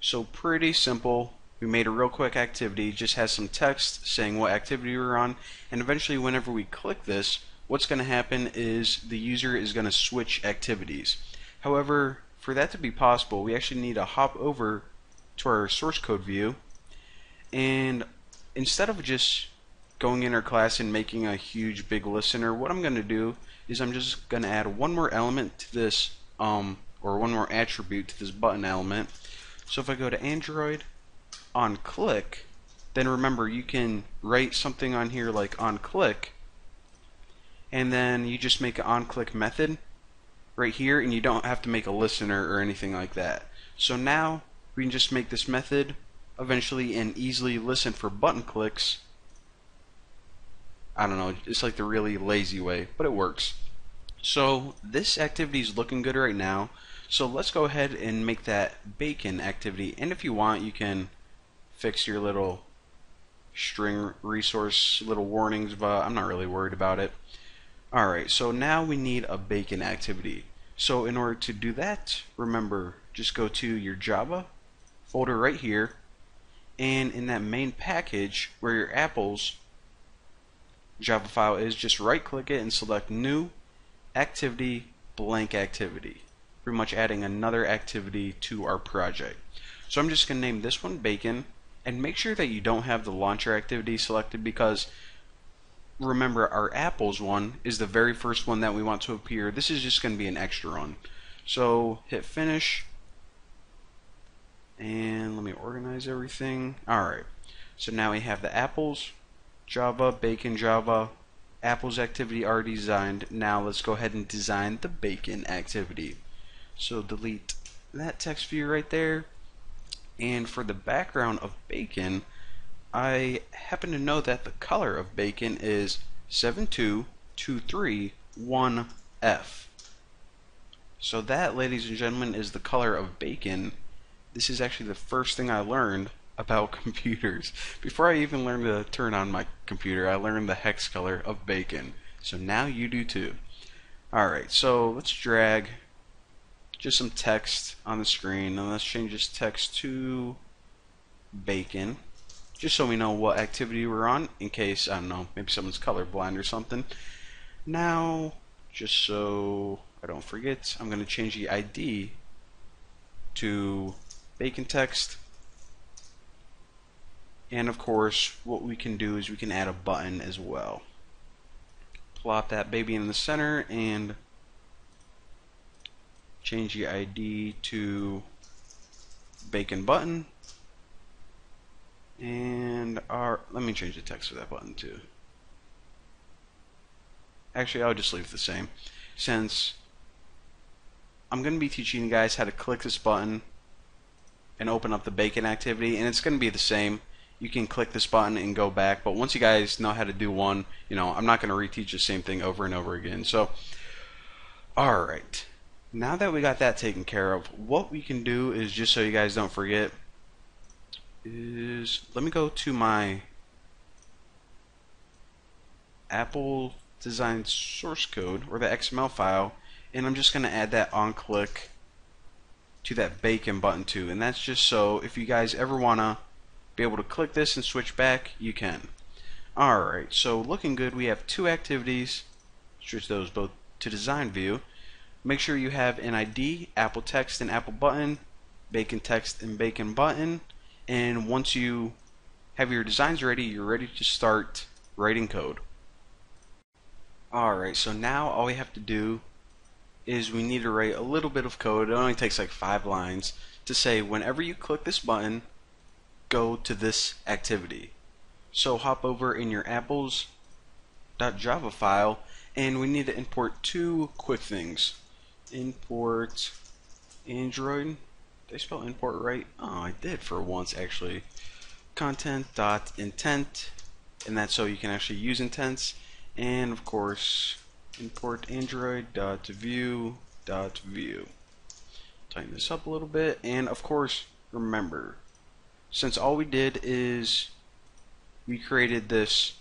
So pretty simple. We made a real quick activity, just has some text saying what activity we're on, and eventually whenever we click this, what's going to happen is the user is going to switch activities. However, for that to be possible, we actually need to hop over to our source code view, and instead of just going in our class and making a huge big listener, what I'm going to do is I'm just going to add one more element to this, um, or one more attribute to this button element. So if I go to Android, on click, then remember you can write something on here like on click, and then you just make an on click method right here, and you don't have to make a listener or anything like that. So now we can just make this method eventually and easily listen for button clicks. I don't know, it's like the really lazy way, but it works. So this activity is looking good right now. So let's go ahead and make that bacon activity. And if you want, you can fix your little string resource little warnings, but I'm not really worried about it. Alright, so now we need a bacon activity. So in order to do that, remember, just go to your Java folder right here, and in that main package where your apples Java file is, just right click it and select new activity blank activity. Pretty much adding another activity to our project. So I'm just going to name this one bacon. And make sure that you don't have the launcher activity selected because remember our apples one is the very first one that we want to appear. This is just going to be an extra one. So hit finish. And let me organize everything. Alright so now we have the apples Java bacon Java apples activity already designed now let's go ahead and design the bacon activity so delete that text view right there and for the background of bacon, I happen to know that the color of bacon is 72231F. So that, ladies and gentlemen, is the color of bacon. This is actually the first thing I learned about [LAUGHS] computers. Before I even learned to turn on my computer, I learned the hex color of bacon. So now you do too. Alright, so let's drag just some text on the screen and let's change this text to bacon just so we know what activity we're on in case I don't know maybe someone's colorblind or something now just so I don't forget I'm gonna change the ID to bacon text and of course what we can do is we can add a button as well. Plop that baby in the center and change the ID to bacon button. And our let me change the text for that button too. Actually I'll just leave it the same. Since I'm going to be teaching you guys how to click this button and open up the bacon activity and it's going to be the same you can click this button and go back. But once you guys know how to do one you know I'm not going to reteach the same thing over and over again. So alright now that we got that taken care of, what we can do is just so you guys don't forget is let me go to my Apple design source code or the XML file and I'm just going to add that on click to that bacon button too. And that's just so if you guys ever want to be able to click this and switch back you can alright so looking good we have two activities switch those both to design view Make sure you have an ID, Apple text and Apple button, bacon text and bacon button. And once you have your designs ready, you're ready to start writing code. Alright, so now all we have to do is we need to write a little bit of code. It only takes like five lines to say whenever you click this button, go to this activity. So hop over in your apples.java file and we need to import two quick things. Import Android. Did I spell import right? Oh, I did for once actually. Content dot intent, and that's so you can actually use intents and of course import android dot view dot view tighten this up a little bit and of course remember since all we did is we created this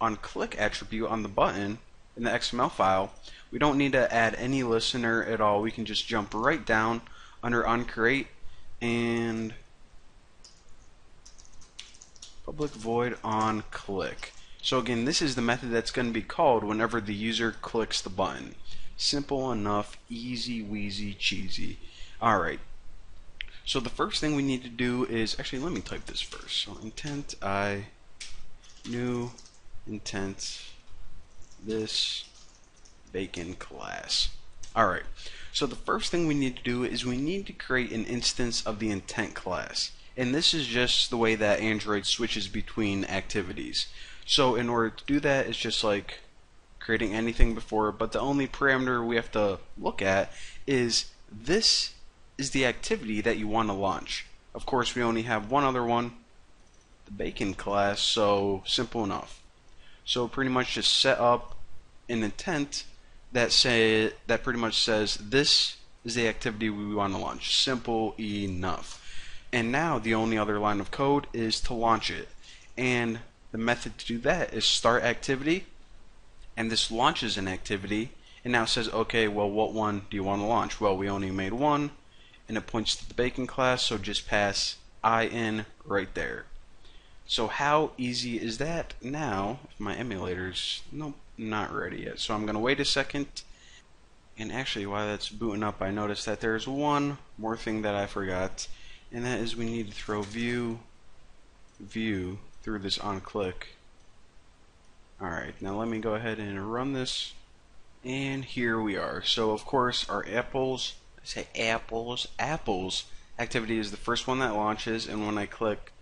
on click attribute on the button in the XML file we don't need to add any listener at all we can just jump right down under on create and public void on click so again, this is the method that's going to be called whenever the user clicks the button. Simple enough, easy, wheezy, cheesy. Alright, so the first thing we need to do is, actually let me type this first. So intent I, new intent, this bacon class. Alright, so the first thing we need to do is we need to create an instance of the intent class. And this is just the way that Android switches between activities. So in order to do that, it's just like creating anything before, but the only parameter we have to look at is this is the activity that you want to launch. Of course, we only have one other one, the bacon class, so simple enough. So pretty much just set up an intent that say that pretty much says this is the activity we want to launch. Simple enough. And now the only other line of code is to launch it. And the method to do that is start activity, and this launches an activity, and now says, okay, well, what one do you want to launch? Well, we only made one, and it points to the bacon class, so just pass in right there. So how easy is that? Now, my emulator's nope, not ready yet. So I'm going to wait a second. And actually, while that's booting up, I noticed that there's one more thing that I forgot. And that is we need to throw view, view, through this on click. Alright, now let me go ahead and run this. And here we are. So of course our apples, say apples, apples activity is the first one that launches and when I click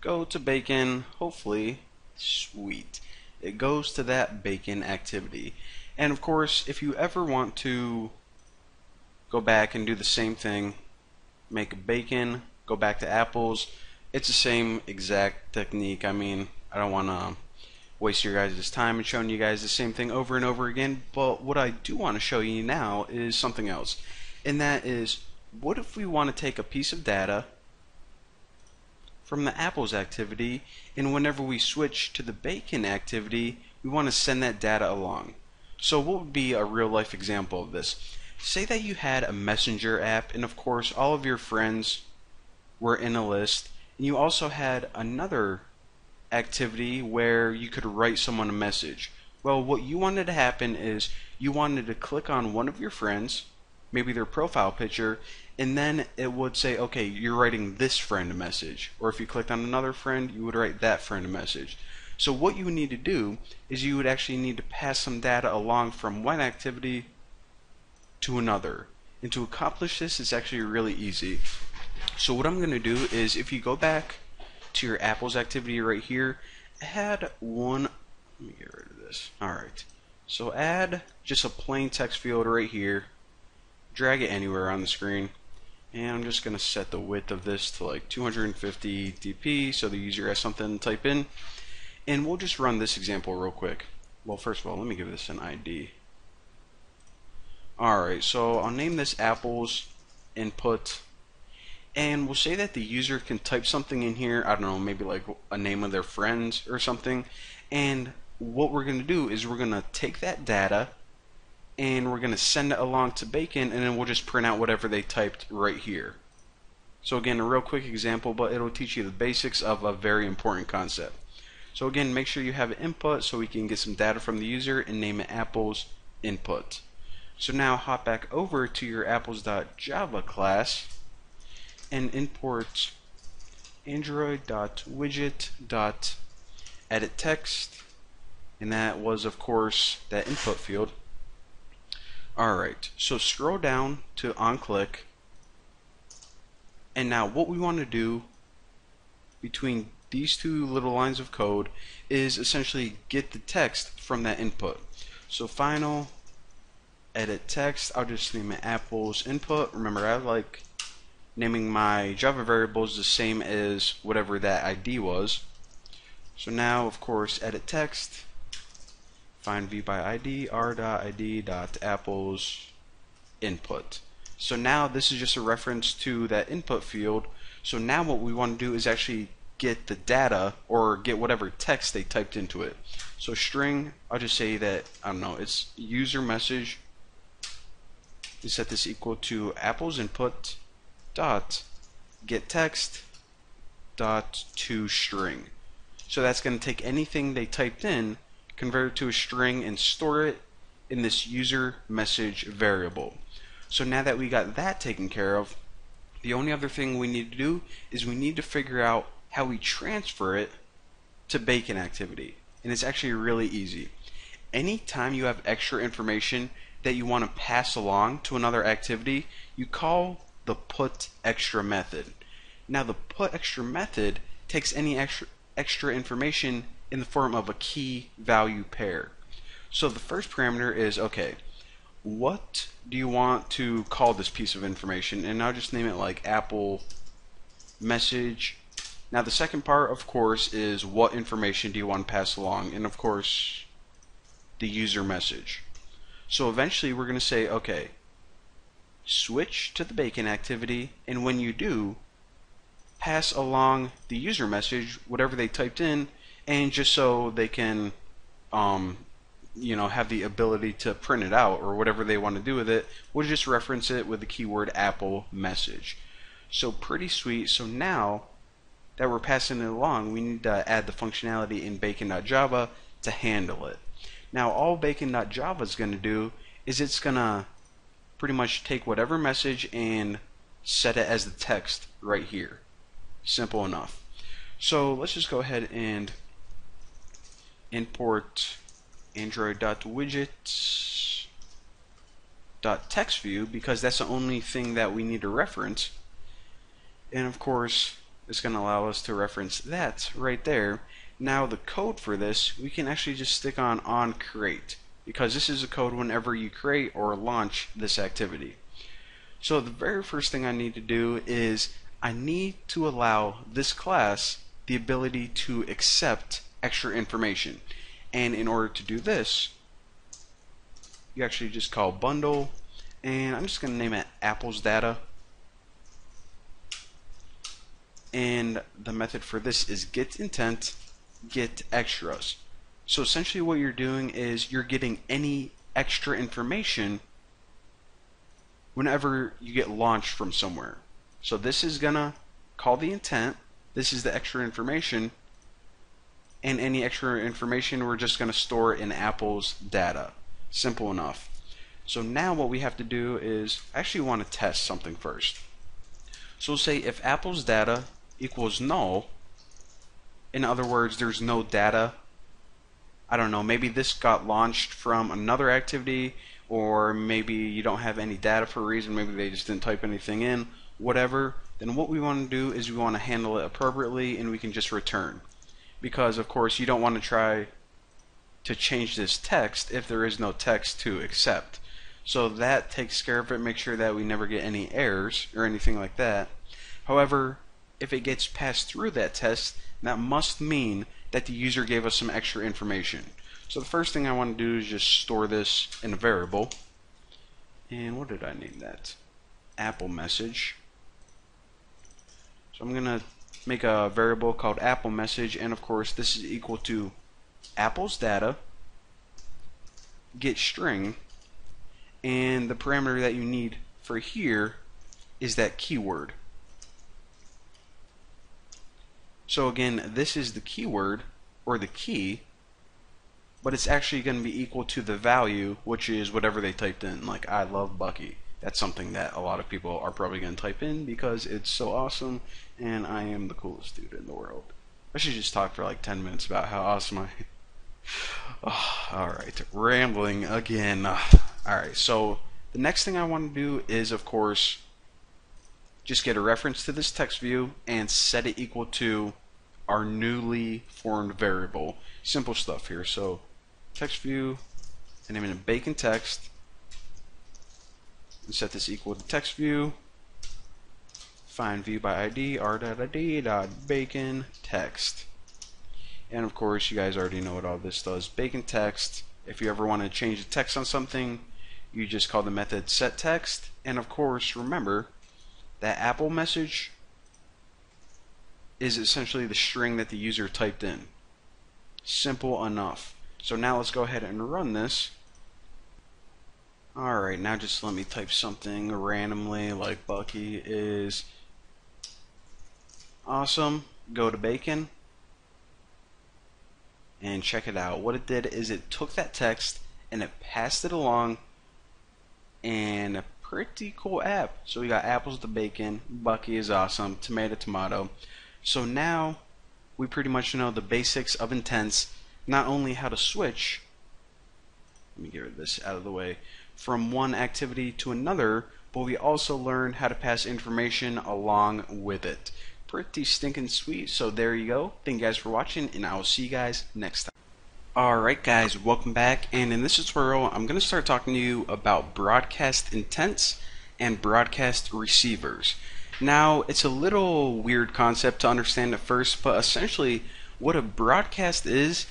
go to bacon, hopefully, sweet. It goes to that bacon activity. And of course, if you ever want to go back and do the same thing, make a bacon, go back to apples, it's the same exact technique. I mean, I don't want to waste your guys' time and showing you guys the same thing over and over again, but what I do want to show you now is something else. And that is, what if we want to take a piece of data from the apples activity, and whenever we switch to the bacon activity, we want to send that data along. So what would be a real life example of this? Say that you had a messenger app, and of course all of your friends were in a list, and you also had another activity where you could write someone a message. Well, what you wanted to happen is you wanted to click on one of your friends, maybe their profile picture, and then it would say, okay, you're writing this friend a message. Or if you clicked on another friend, you would write that friend a message. So what you would need to do is you would actually need to pass some data along from one activity to another. And to accomplish this, it's actually really easy. So what I'm going to do is if you go back to your apples activity right here, add one, let me get rid of this. Alright, so add just a plain text field right here, drag it anywhere on the screen, and I'm just going to set the width of this to like 250 dp so the user has something to type in. And we'll just run this example real quick. Well, first of all, let me give this an ID. Alright, so I'll name this apples input and we'll say that the user can type something in here, I don't know, maybe like a name of their friends or something, and what we're going to do is we're going to take that data and we're going to send it along to Bacon and then we'll just print out whatever they typed right here. So again, a real quick example, but it'll teach you the basics of a very important concept. So again, make sure you have input so we can get some data from the user and name it apples input. So now hop back over to your apples.java class and import android.widget.edit text, and that was, of course, that input field. Alright, so scroll down to onClick, and now what we want to do between these two little lines of code is essentially get the text from that input. So final edit text, I'll just name it apples input. Remember I like naming my Java variables the same as whatever that ID was. So now of course edit text, find view by ID r.id.apples input. So now this is just a reference to that input field. So now what we want to do is actually get the data or get whatever text they typed into it. So string, I'll just say that, I don't know, it's user message. We set this equal to apples input dot get text dot to string. So that's going to take anything they typed in, convert it to a string, and store it in this user message variable. So now that we got that taken care of, the only other thing we need to do is we need to figure out how we transfer it to bacon activity. And it's actually really easy. Anytime you have extra information that you want to pass along to another activity, you call the put extra method. Now the put extra method takes any extra extra information in the form of a key value pair. So the first parameter is okay, what do you want to call this piece of information? And I'll just name it like Apple message now the second part, of course, is what information do you want to pass along, and of course, the user message. So eventually we're going to say, okay, switch to the bacon activity, and when you do, pass along the user message, whatever they typed in, and just so they can, um, you know, have the ability to print it out or whatever they want to do with it, we'll just reference it with the keyword Apple message. So pretty sweet. So now that we're passing it along, we need to add the functionality in bacon.java to handle it. Now all bacon.java is going to do is it's going to pretty much take whatever message and set it as the text right here. Simple enough. So let's just go ahead and import android.widgets.textView because that's the only thing that we need to reference. And of course, it's going to allow us to reference that right there. Now the code for this, we can actually just stick on on create because this is a code whenever you create or launch this activity. So the very first thing I need to do is I need to allow this class the ability to accept extra information. And in order to do this, you actually just call bundle and I'm just going to name it apples data. And the method for this is get intent get extras. So essentially what you're doing is you're getting any extra information whenever you get launched from somewhere. So this is gonna call the intent this is the extra information and any extra information we're just going to store in Apple's data simple enough so now what we have to do is actually want to test something first so we'll say if Apple's data equals null, in other words, there's no data. I don't know, maybe this got launched from another activity, or maybe you don't have any data for a reason, maybe they just didn't type anything in, whatever, then what we want to do is we want to handle it appropriately and we can just return. Because, of course, you don't want to try to change this text if there is no text to accept. So that takes care of it, make sure that we never get any errors or anything like that. However, if it gets passed through that test, that must mean that the user gave us some extra information. So the first thing I want to do is just store this in a variable. And what did I name that? Apple message. So I'm going to make a variable called Apple message and of course this is equal to Apple's data get string and the parameter that you need for here is that keyword. So again, this is the keyword or the key, but it's actually going to be equal to the value, which is whatever they typed in, like I love Bucky. That's something that a lot of people are probably going to type in because it's so awesome and I am the coolest dude in the world. I should just talk for like 10 minutes about how awesome I [SIGHS] oh, Alright, rambling again. Alright, so the next thing I want to do is, of course, just get a reference to this text view and set it equal to our newly formed variable. Simple stuff here. So text view, and I'm in a bacon text, and set this equal to text view. Find view by ID r.id bacon text. And of course, you guys already know what all this does. Bacon text. If you ever want to change the text on something, you just call the method set text. And of course, remember that Apple message is essentially the string that the user typed in. Simple enough. So now let's go ahead and run this. Alright, now just let me type something randomly like Bucky is awesome. Go to bacon and check it out. What it did is it took that text and it passed it along and a pretty cool app. So we got apples to bacon, Bucky is awesome, tomato tomato. So now we pretty much know the basics of intents, not only how to switch, let me get this out of the way, from one activity to another, but we also learn how to pass information along with it. Pretty stinking sweet, so there you go. Thank you guys for watching, and I will see you guys next time. Alright guys, welcome back, and in this tutorial I'm going to start talking to you about broadcast intents and broadcast receivers. Now, it's a little weird concept to understand at first, but essentially what a broadcast is,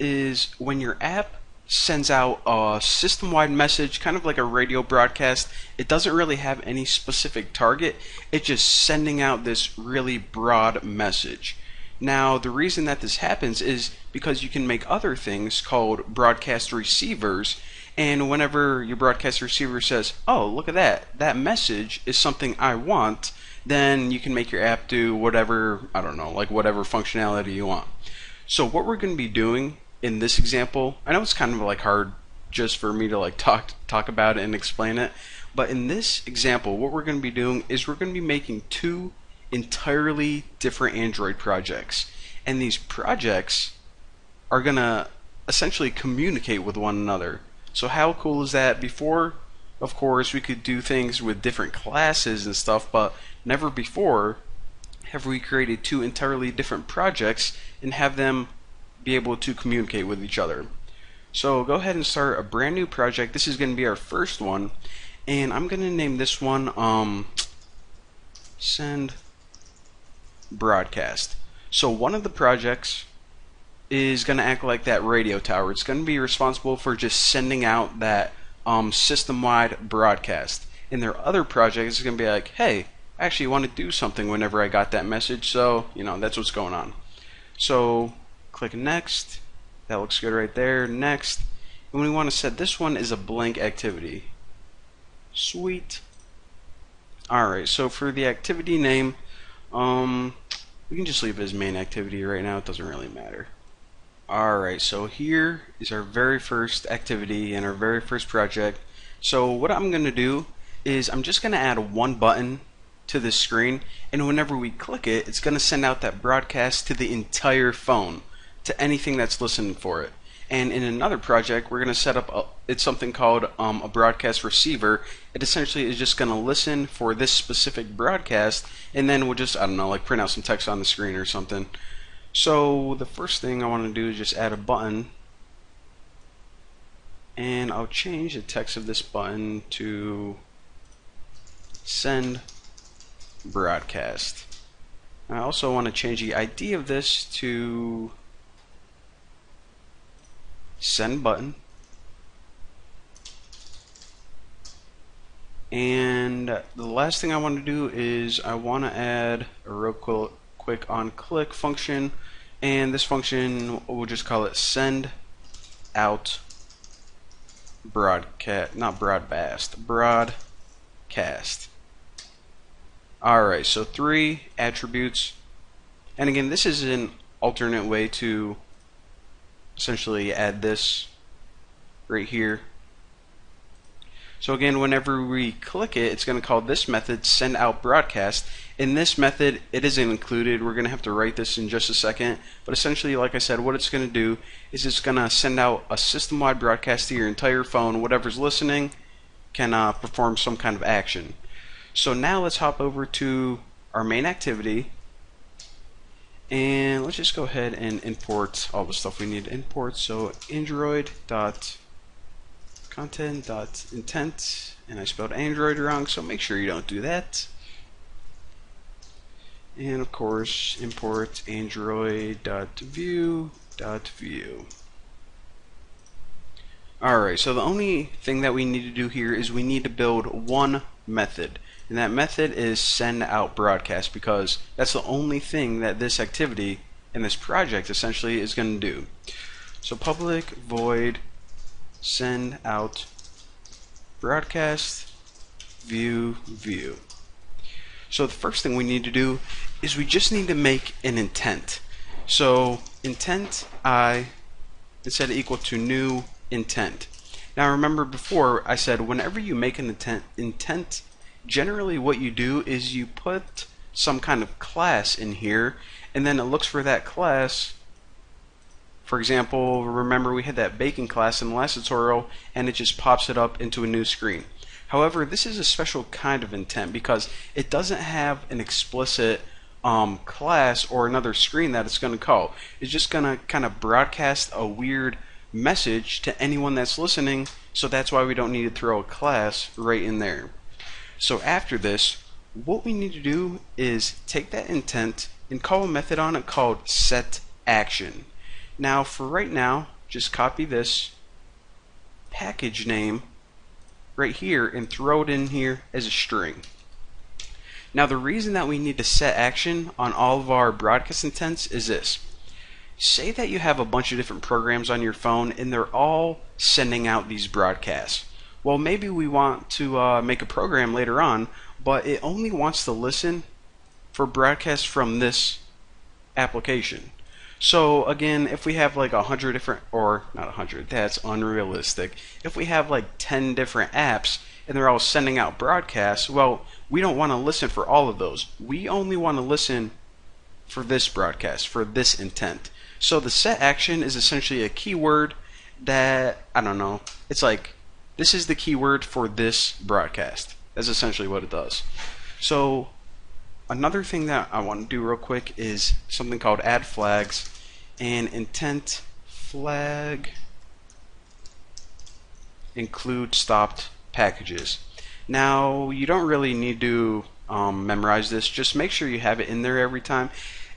is when your app sends out a system-wide message, kind of like a radio broadcast. It doesn't really have any specific target. It's just sending out this really broad message. Now, the reason that this happens is because you can make other things called broadcast receivers, and whenever your broadcast receiver says, oh, look at that, that message is something I want, then you can make your app do whatever, I don't know, like whatever functionality you want. So what we're going to be doing in this example, I know it's kind of like hard just for me to like talk talk about it and explain it, but in this example, what we're going to be doing is we're going to be making two entirely different Android projects. And these projects are going to essentially communicate with one another. So how cool is that? Before, of course, we could do things with different classes and stuff, but never before have we created two entirely different projects and have them be able to communicate with each other. So go ahead and start a brand new project. This is going to be our first one, and I'm going to name this one um, send broadcast. So one of the projects is going to act like that radio tower. It's going to be responsible for just sending out that um, system-wide broadcast. And their other project is going to be like, hey, I actually want to do something whenever I got that message, so, you know, that's what's going on. So, click next. That looks good right there. Next. And we want to set this one is a blank activity. Sweet. Alright, so for the activity name, um, we can just leave it as main activity right now. It doesn't really matter. Alright, so here is our very first activity and our very first project. So what I'm going to do is I'm just going to add one button to the screen and whenever we click it, it's going to send out that broadcast to the entire phone, to anything that's listening for it. And in another project, we're going to set up a, it's something called um, a broadcast receiver. It essentially is just going to listen for this specific broadcast, and then we'll just I don't know, like print out some text on the screen or something. So the first thing I want to do is just add a button, and I'll change the text of this button to send broadcast. I also want to change the ID of this to send button. And the last thing I want to do is I want to add a real quick on click function. And this function we'll just call it send out broadcast not broadcast broadcast. Alright so three attributes. And again this is an alternate way to essentially add this right here. So again, whenever we click it, it's going to call this method send out broadcast. In this method, it isn't included. We're going to have to write this in just a second. But essentially, like I said, what it's going to do is it's going to send out a system-wide broadcast to your entire phone. Whatever's listening can uh, perform some kind of action. So now let's hop over to our main activity. And let's just go ahead and import all the stuff we need to import. So Android dot content dot intent, and I spelled Android wrong, so make sure you don't do that. And of course, import Android dot view dot view. Alright, so the only thing that we need to do here is we need to build one method. And that method is send out broadcast because that's the only thing that this activity and this project essentially is going to do. So public void send out broadcast view view. So the first thing we need to do is we just need to make an intent. So intent i instead equal to new intent. Now remember before I said whenever you make an intent, intent generally what you do is you put some kind of class in here and then it looks for that class. For example remember we had that bacon class in the last tutorial and it just pops it up into a new screen. However this is a special kind of intent because it doesn't have an explicit um, class or another screen that it's going to call. It's just going to kind of broadcast a weird message to anyone that's listening so that's why we don't need to throw a class right in there so after this, what we need to do is take that intent and call a method on it called set action. Now for right now, just copy this package name right here and throw it in here as a string. Now the reason that we need to set action on all of our broadcast intents is this. Say that you have a bunch of different programs on your phone and they're all sending out these broadcasts well, maybe we want to uh, make a program later on, but it only wants to listen for broadcasts from this application. So again, if we have like a hundred different, or not a hundred, that's unrealistic. If we have like ten different apps and they're all sending out broadcasts, well, we don't want to listen for all of those. We only want to listen for this broadcast, for this intent. So the set action is essentially a keyword that I don't know. It's like this is the keyword for this broadcast. That's essentially what it does. So another thing that I want to do real quick is something called add flags and intent flag include stopped packages. Now you don't really need to um, memorize this. Just make sure you have it in there every time.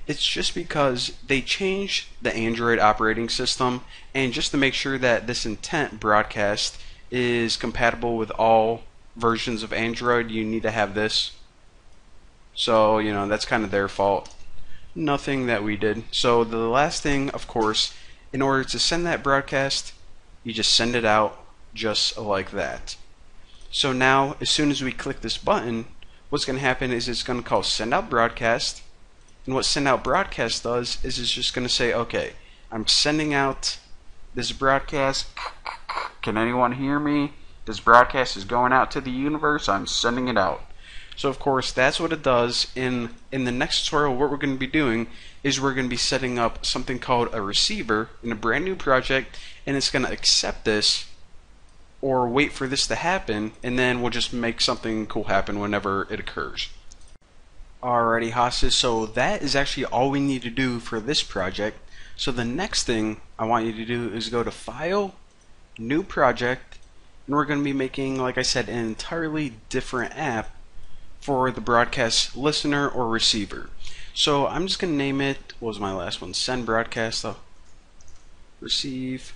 It's just because they changed the Android operating system, and just to make sure that this intent broadcast is compatible with all versions of Android, you need to have this. So, you know, that's kind of their fault. Nothing that we did. So, the last thing, of course, in order to send that broadcast, you just send it out just like that. So now, as soon as we click this button, what's going to happen is it's going to call send out broadcast. And what send out broadcast does is it's just going to say, okay, I'm sending out this broadcast can anyone hear me? This broadcast is going out to the universe. I'm sending it out. So of course that's what it does. In in the next tutorial, what we're going to be doing is we're going to be setting up something called a receiver in a brand new project, and it's going to accept this or wait for this to happen, and then we'll just make something cool happen whenever it occurs. Alrighty, Hosses, so that is actually all we need to do for this project. So the next thing I want you to do is go to File, new project, and we're going to be making, like I said, an entirely different app for the broadcast listener or receiver. So I'm just going to name it, what was my last one? Send broadcast, oh, receive,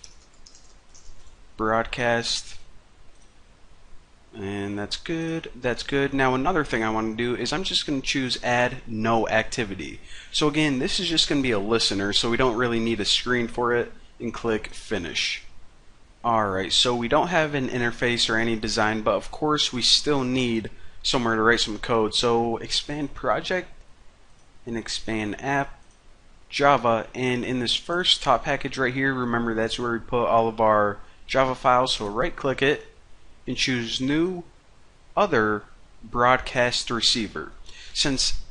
broadcast, and that's good. That's good. Now another thing I want to do is I'm just going to choose add no activity. So again, this is just going to be a listener, so we don't really need a screen for it, and click finish. Alright, so we don't have an interface or any design, but of course we still need somewhere to write some code. So expand project and expand app, Java, and in this first top package right here, remember that's where we put all of our Java files, so right click it and choose New Other Broadcast Receiver. Since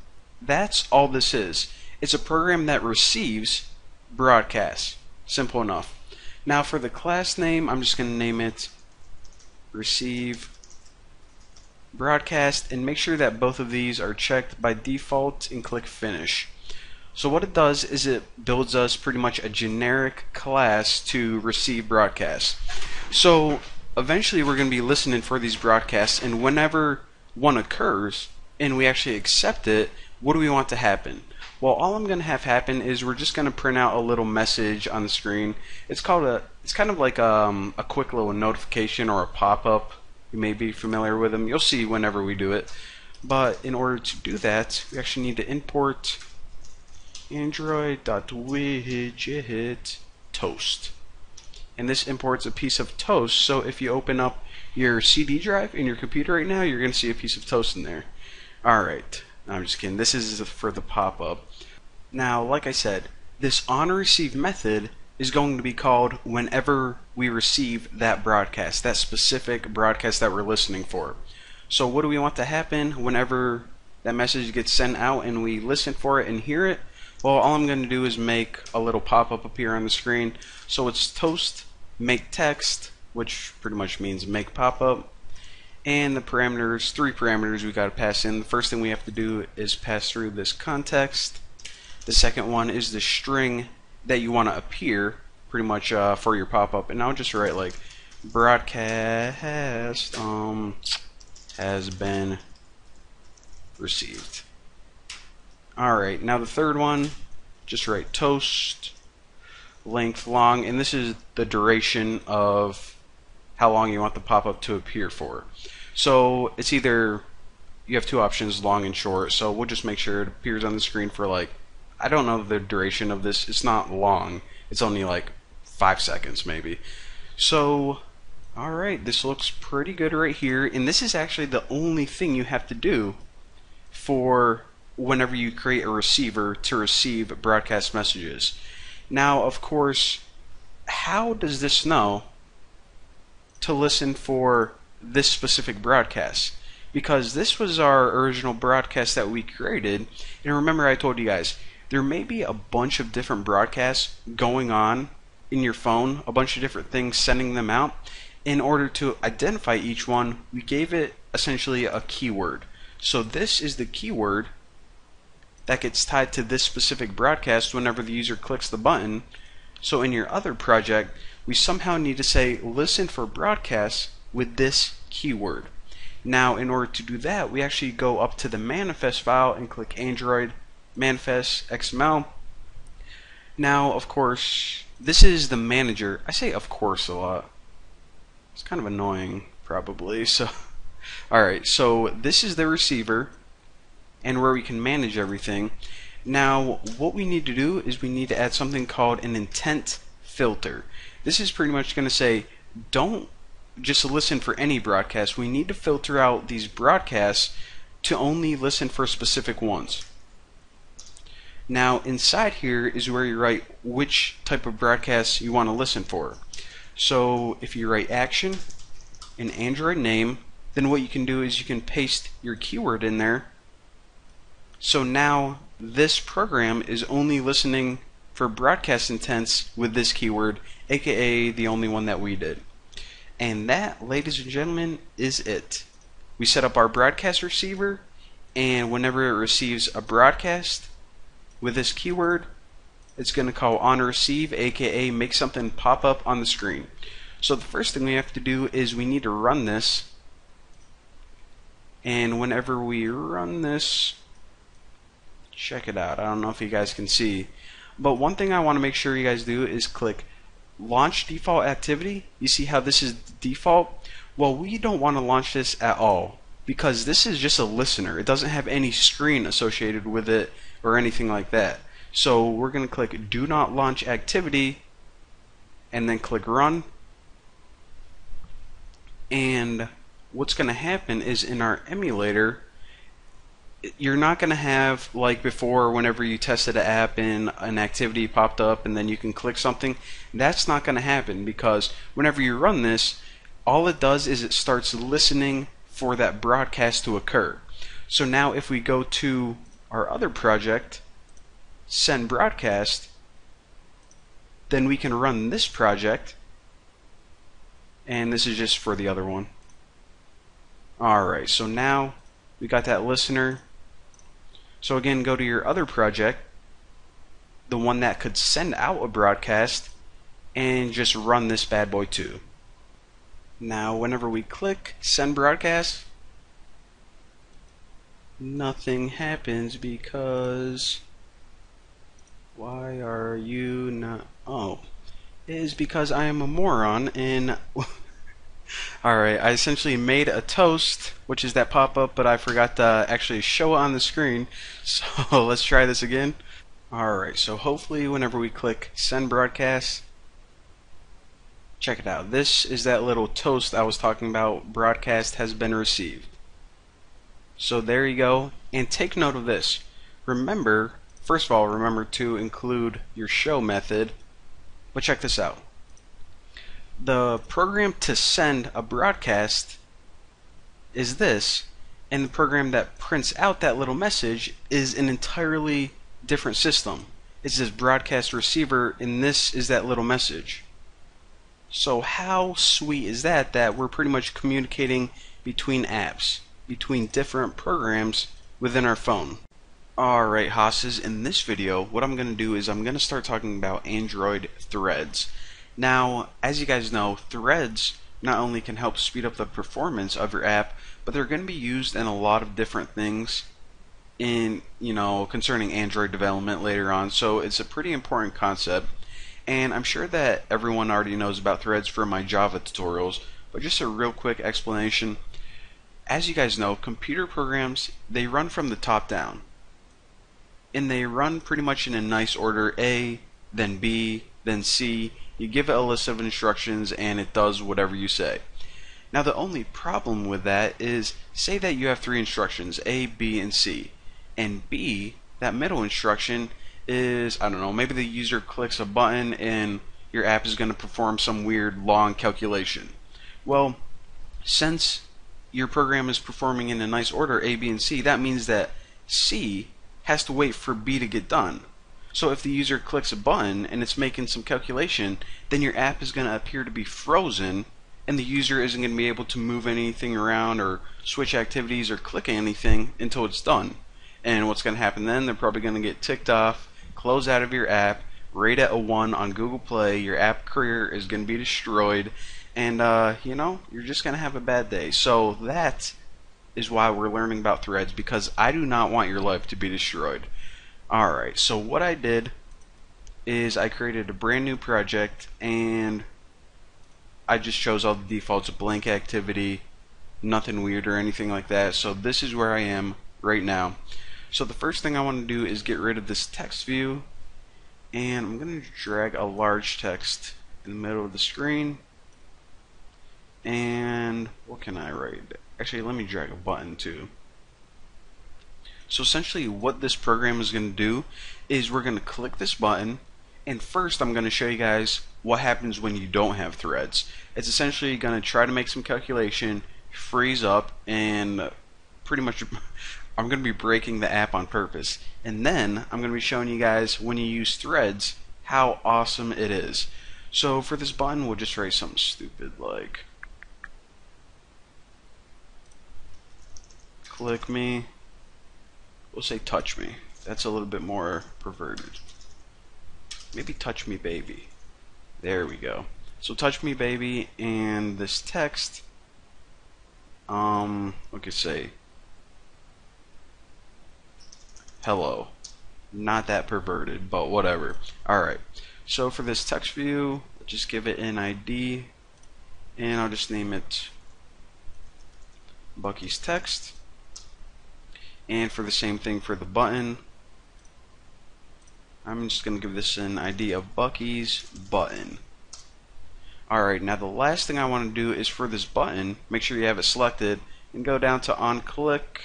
that's all this is, it's a program that receives broadcasts. Simple enough. Now for the class name, I'm just going to name it Receive Broadcast and make sure that both of these are checked by default and click Finish. So what it does is it builds us pretty much a generic class to receive broadcasts. So eventually we're going to be listening for these broadcasts and whenever one occurs and we actually accept it, what do we want to happen? Well, all I'm going to have happen is we're just going to print out a little message on the screen. It's called a it's kind of like um, a quick little notification or a pop-up. You may be familiar with them. You'll see whenever we do it. But in order to do that, we actually need to import android.widget toast. And this imports a piece of toast, so if you open up your CD drive in your computer right now, you're going to see a piece of toast in there. Alright, I'm just kidding. This is for the pop-up. Now, like I said, this on receive method is going to be called whenever we receive that broadcast, that specific broadcast that we're listening for. So what do we want to happen whenever that message gets sent out and we listen for it and hear it? Well, all I'm going to do is make a little pop-up appear on the screen. So it's toast make text, which pretty much means make pop-up. And the parameters, three parameters we got to pass in. The first thing we have to do is pass through this context. The second one is the string that you want to appear, pretty much uh, for your pop-up. And I'll just write like broadcast um, has been received. Alright, now the third one, just write toast, length long, and this is the duration of how long you want the pop-up to appear for. So it's either, you have two options, long and short, so we'll just make sure it appears on the screen for like, I don't know the duration of this, it's not long, it's only like five seconds maybe. So, alright, this looks pretty good right here, and this is actually the only thing you have to do for whenever you create a receiver to receive broadcast messages. Now, of course, how does this know to listen for this specific broadcast? Because this was our original broadcast that we created, and remember I told you guys, there may be a bunch of different broadcasts going on in your phone, a bunch of different things sending them out. In order to identify each one, we gave it essentially a keyword. So this is the keyword that gets tied to this specific broadcast whenever the user clicks the button. So in your other project, we somehow need to say listen for broadcasts with this keyword. Now, in order to do that, we actually go up to the manifest file and click Android manifest XML. Now, of course, this is the manager. I say of course a lot. It's kind of annoying, probably. So, [LAUGHS] alright, so this is the receiver and where we can manage everything. Now, what we need to do is we need to add something called an intent filter. This is pretty much going to say, don't just listen for any broadcast. We need to filter out these broadcasts to only listen for specific ones. Now, inside here is where you write which type of broadcast you want to listen for. So, if you write action, an Android name, then what you can do is you can paste your keyword in there so now this program is only listening for broadcast intents with this keyword, aka the only one that we did. And that, ladies and gentlemen, is it. We set up our broadcast receiver, and whenever it receives a broadcast with this keyword, it's going to call on receive, aka make something pop up on the screen. So the first thing we have to do is we need to run this. And whenever we run this, check it out. I don't know if you guys can see. But one thing I want to make sure you guys do is click launch default activity. You see how this is default? Well, we don't want to launch this at all because this is just a listener. It doesn't have any screen associated with it or anything like that. So we're going to click do not launch activity and then click run. And what's going to happen is in our emulator, you're not going to have like before whenever you tested an app and an activity popped up and then you can click something that's not going to happen because whenever you run this all it does is it starts listening for that broadcast to occur. So now if we go to our other project, send broadcast, then we can run this project, and this is just for the other one. Alright, so now we got that listener. So again, go to your other project, the one that could send out a broadcast, and just run this bad boy too. Now, whenever we click send broadcast, nothing happens because why are you not oh it is because I am a moron and [LAUGHS] alright I essentially made a toast which is that pop-up but I forgot to actually show it on the screen [LAUGHS] so let's try this again alright so hopefully whenever we click send broadcast check it out this is that little toast I was talking about broadcast has been received so there you go. And take note of this. Remember, first of all, remember to include your show method. But check this out. The program to send a broadcast is this, and the program that prints out that little message is an entirely different system. It's this broadcast receiver, and this is that little message. So how sweet is that that we're pretty much communicating between apps? between different programs within our phone. Alright Hosses, in this video what I'm going to do is I'm going to start talking about Android Threads. Now, as you guys know, Threads not only can help speed up the performance of your app, but they're going to be used in a lot of different things in, you know, concerning Android development later on. So it's a pretty important concept. And I'm sure that everyone already knows about Threads from my Java tutorials, but just a real quick explanation as you guys know, computer programs, they run from the top down. And they run pretty much in a nice order A, then B, then C. You give it a list of instructions and it does whatever you say. Now the only problem with that is say that you have three instructions A, B, and C. And B, that middle instruction is, I don't know, maybe the user clicks a button and your app is going to perform some weird long calculation. Well, since your program is performing in a nice order, A, B, and C, that means that C has to wait for B to get done. So if the user clicks a button and it's making some calculation, then your app is going to appear to be frozen and the user isn't going to be able to move anything around or switch activities or click anything until it's done. And what's going to happen then, they're probably going to get ticked off, close out of your app, rate at a 1 on Google Play, your app career is going to be destroyed, and uh, you know you're just gonna have a bad day. So that is why we're learning about threads because I do not want your life to be destroyed. Alright, so what I did is I created a brand new project and I just chose all the defaults of blank activity, nothing weird or anything like that. So this is where I am right now. So the first thing I want to do is get rid of this text view and I'm going to drag a large text in the middle of the screen and what can I write? Actually, let me drag a button too. So essentially what this program is going to do is we're going to click this button and first I'm going to show you guys what happens when you don't have threads. It's essentially going to try to make some calculation, freeze up, and pretty much [LAUGHS] I'm going to be breaking the app on purpose. And then I'm going to be showing you guys when you use threads how awesome it is. So for this button we'll just write something stupid like click me. We'll say touch me. That's a little bit more perverted. Maybe touch me baby. There we go. So touch me baby and this text um we could say hello. Not that perverted, but whatever. Alright. So for this text view, just give it an ID and I'll just name it Bucky's text and for the same thing for the button. I'm just going to give this an ID of Bucky's button. Alright now the last thing I want to do is for this button make sure you have it selected and go down to on click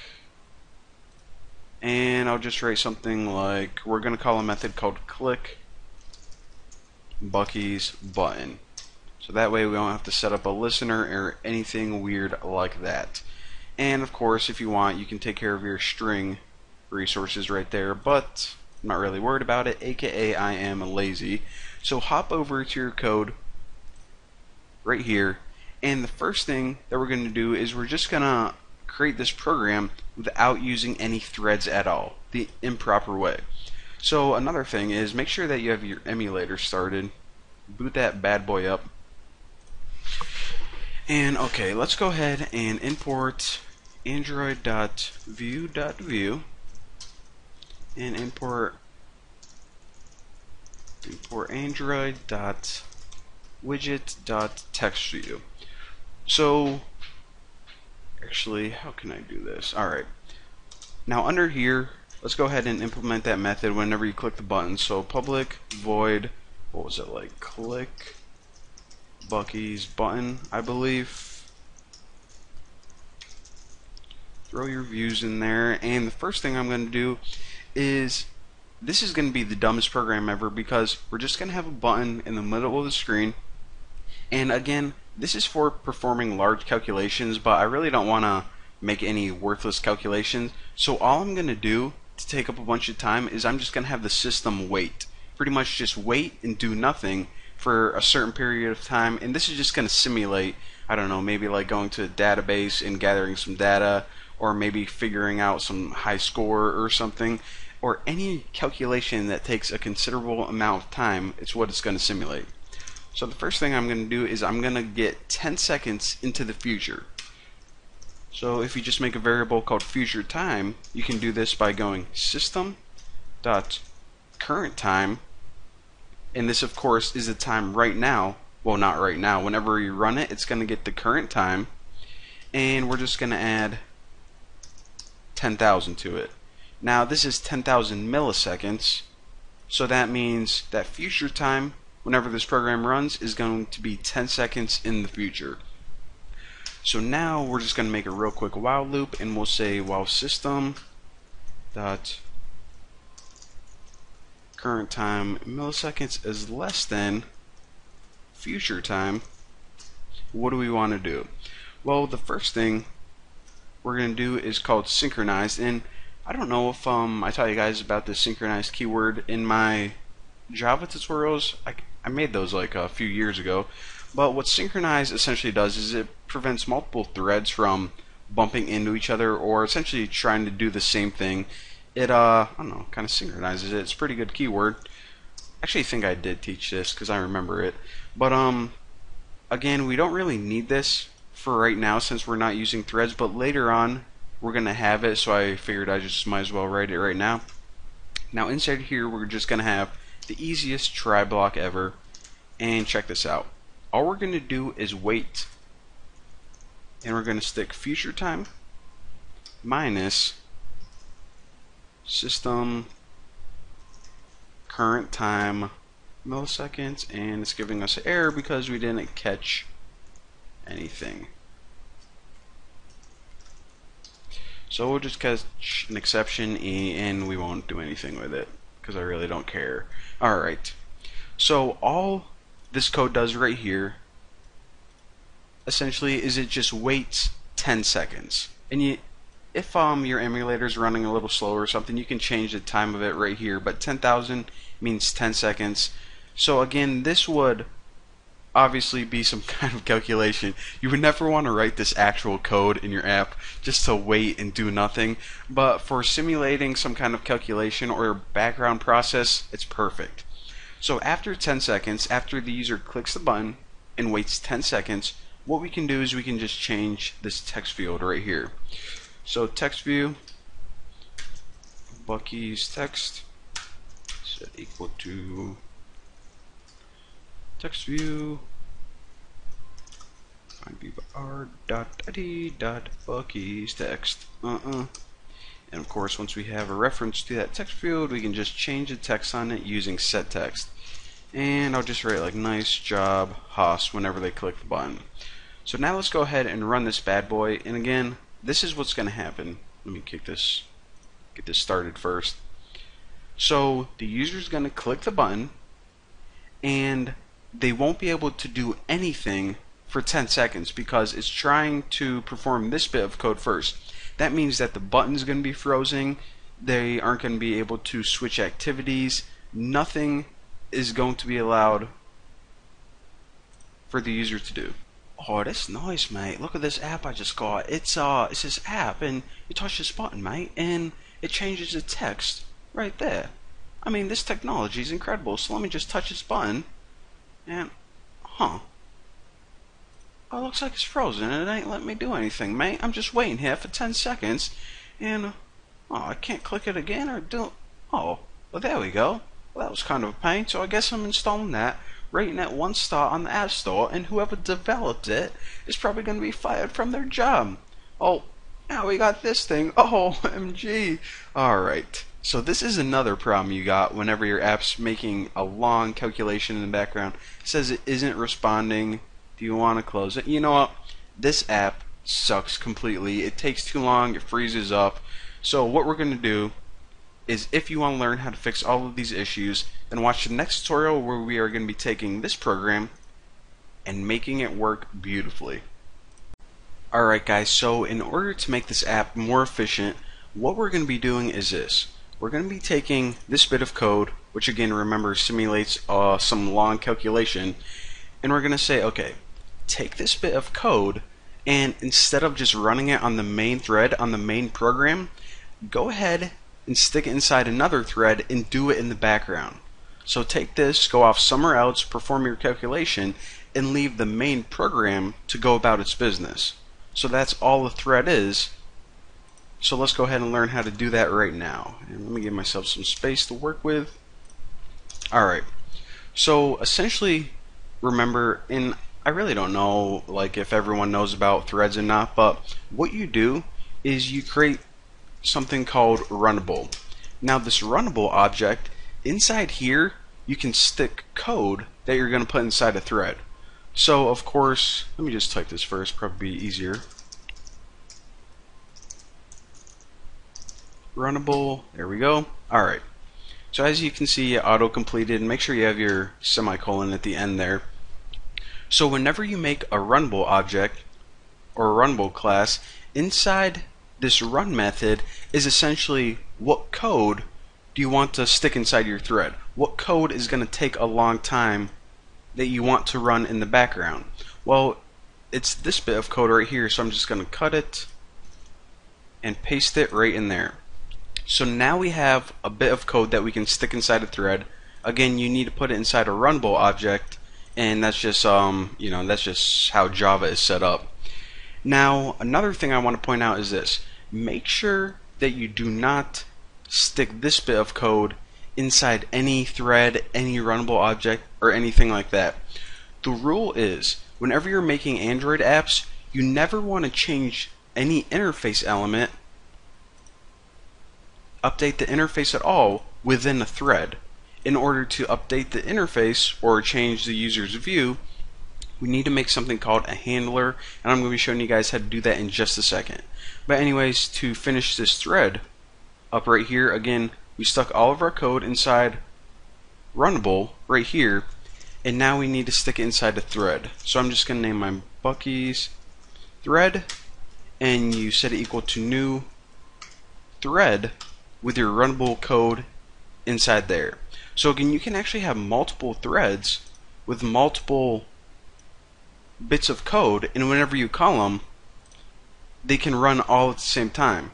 and I'll just write something like we're going to call a method called click Bucky's button. So that way we don't have to set up a listener or anything weird like that. And of course, if you want, you can take care of your string resources right there, but I'm not really worried about it, aka I am lazy. So hop over to your code right here, and the first thing that we're going to do is we're just going to create this program without using any threads at all, the improper way. So another thing is make sure that you have your emulator started, boot that bad boy up, and okay, let's go ahead and import android.view.view and import import android.widget.textView. So actually, how can I do this? All right. Now under here, let's go ahead and implement that method whenever you click the button. So public void, what was it like? Click Bucky's button, I believe. Throw your views in there, and the first thing I'm going to do is this is going to be the dumbest program ever because we're just going to have a button in the middle of the screen. And again, this is for performing large calculations, but I really don't want to make any worthless calculations. So all I'm going to do to take up a bunch of time is I'm just going to have the system wait. Pretty much just wait and do nothing for a certain period of time, and this is just going to simulate, I don't know, maybe like going to a database and gathering some data, or maybe figuring out some high score or something, or any calculation that takes a considerable amount of time, it's what it's going to simulate. So the first thing I'm going to do is I'm going to get 10 seconds into the future. So if you just make a variable called future time, you can do this by going system dot current time and this of course is the time right now well not right now whenever you run it it's going to get the current time and we're just going to add 10,000 to it now this is 10,000 milliseconds so that means that future time whenever this program runs is going to be 10 seconds in the future so now we're just going to make a real quick while loop and we'll say while system dot current time milliseconds is less than future time, what do we want to do? Well, the first thing we're going to do is called synchronized, and I don't know if um, I tell you guys about this synchronized keyword in my Java tutorials. I, I made those like a few years ago, but what synchronized essentially does is it prevents multiple threads from bumping into each other or essentially trying to do the same thing it uh I don't know kind of synchronizes it. It's a pretty good keyword. Actually, think I did teach this because I remember it. But um, again, we don't really need this for right now since we're not using threads. But later on, we're gonna have it, so I figured I just might as well write it right now. Now inside here, we're just gonna have the easiest try block ever. And check this out. All we're gonna do is wait, and we're gonna stick future time minus system current time milliseconds and it's giving us an error because we didn't catch anything. So we'll just catch an exception and we won't do anything with it because I really don't care. Alright, so all this code does right here essentially is it just waits 10 seconds. And you, if um your emulator is running a little slower or something, you can change the time of it right here. But 10,000 means 10 seconds. So again, this would obviously be some [LAUGHS] kind of calculation. You would never want to write this actual code in your app just to wait and do nothing. But for simulating some kind of calculation or background process, it's perfect. So after 10 seconds, after the user clicks the button and waits 10 seconds, what we can do is we can just change this text field right here. So text view, Bucky's text set equal to text view find dot dot Bucky's text. Uh-uh. And of course, once we have a reference to that text field, we can just change the text on it using set text. And I'll just write like nice job Hoss whenever they click the button. So now let's go ahead and run this bad boy. And again, this is what's going to happen. Let me kick this, get this started first. So the user is going to click the button, and they won't be able to do anything for 10 seconds because it's trying to perform this bit of code first. That means that the button's going to be frozen, they aren't going to be able to switch activities, nothing is going to be allowed for the user to do. Oh, that's nice, mate. Look at this app I just got. It's uh, it's this app, and you touch this button, mate, and it changes the text right there. I mean, this technology is incredible. So let me just touch this button, and huh? Oh, looks like it's frozen, and it ain't letting me do anything, mate. I'm just waiting here for 10 seconds, and uh, oh, I can't click it again or do. Oh, well, there we go. Well, that was kind of a pain. So I guess I'm installing that rating it one star on the App Store, and whoever developed it is probably going to be fired from their job. Oh, now we got this thing. Oh, [LAUGHS] MG. Alright, so this is another problem you got whenever your app's making a long calculation in the background. It says it isn't responding. Do you want to close it? You know what? This app sucks completely. It takes too long, it freezes up. So what we're going to do is if you want to learn how to fix all of these issues, then watch the next tutorial where we are going to be taking this program and making it work beautifully. Alright guys, so in order to make this app more efficient, what we're going to be doing is this. We're going to be taking this bit of code, which again remember simulates uh, some long calculation, and we're going to say, okay, take this bit of code and instead of just running it on the main thread on the main program, go ahead and stick it inside another thread and do it in the background. So take this, go off somewhere else, perform your calculation, and leave the main program to go about its business. So that's all the thread is. So let's go ahead and learn how to do that right now. And let me give myself some space to work with. Alright. So essentially, remember, and I really don't know like if everyone knows about threads or not, but what you do is you create something called runnable. Now this runnable object, inside here, you can stick code that you're going to put inside a thread. So of course, let me just type this first, probably easier. Runnable, there we go. Alright. So as you can see, auto completed, make sure you have your semicolon at the end there. So whenever you make a runnable object, or a runnable class, inside this run method is essentially what code do you want to stick inside your thread? What code is going to take a long time that you want to run in the background? Well, it's this bit of code right here, so I'm just going to cut it and paste it right in there. So now we have a bit of code that we can stick inside a thread. Again, you need to put it inside a runnable object, and that's just um, you know, that's just how Java is set up. Now, another thing I want to point out is this make sure that you do not stick this bit of code inside any thread, any runnable object, or anything like that. The rule is, whenever you're making Android apps, you never want to change any interface element, update the interface at all within a thread. In order to update the interface or change the user's view, we need to make something called a handler, and I'm going to be showing you guys how to do that in just a second. But anyways, to finish this thread, up right here, again, we stuck all of our code inside runnable right here, and now we need to stick it inside a thread. So I'm just going to name my Bucky's thread, and you set it equal to new thread with your runnable code inside there. So again, you can actually have multiple threads with multiple bits of code, and whenever you call them, they can run all at the same time.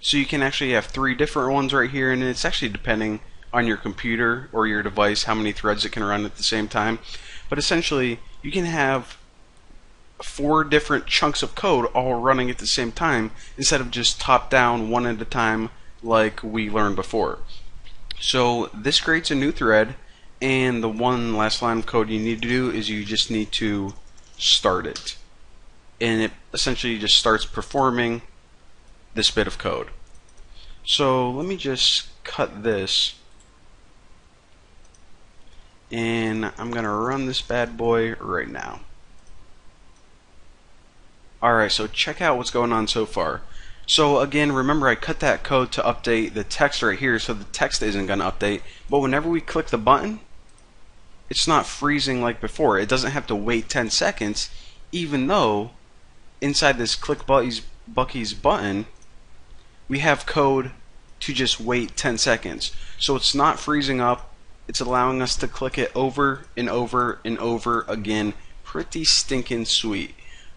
So you can actually have three different ones right here, and it's actually depending on your computer or your device how many threads it can run at the same time. But essentially, you can have four different chunks of code all running at the same time instead of just top down one at a time like we learned before. So this creates a new thread, and the one last line of code you need to do is you just need to start it. And it essentially just starts performing this bit of code. So let me just cut this and I'm gonna run this bad boy right now. Alright, so check out what's going on so far. So again, remember I cut that code to update the text right here, so the text isn't going to update. But whenever we click the button, it's not freezing like before. It doesn't have to wait 10 seconds, even though inside this click Bucky's, Bucky's button, we have code to just wait 10 seconds. So it's not freezing up, it's allowing us to click it over and over and over again. Pretty stinking sweet.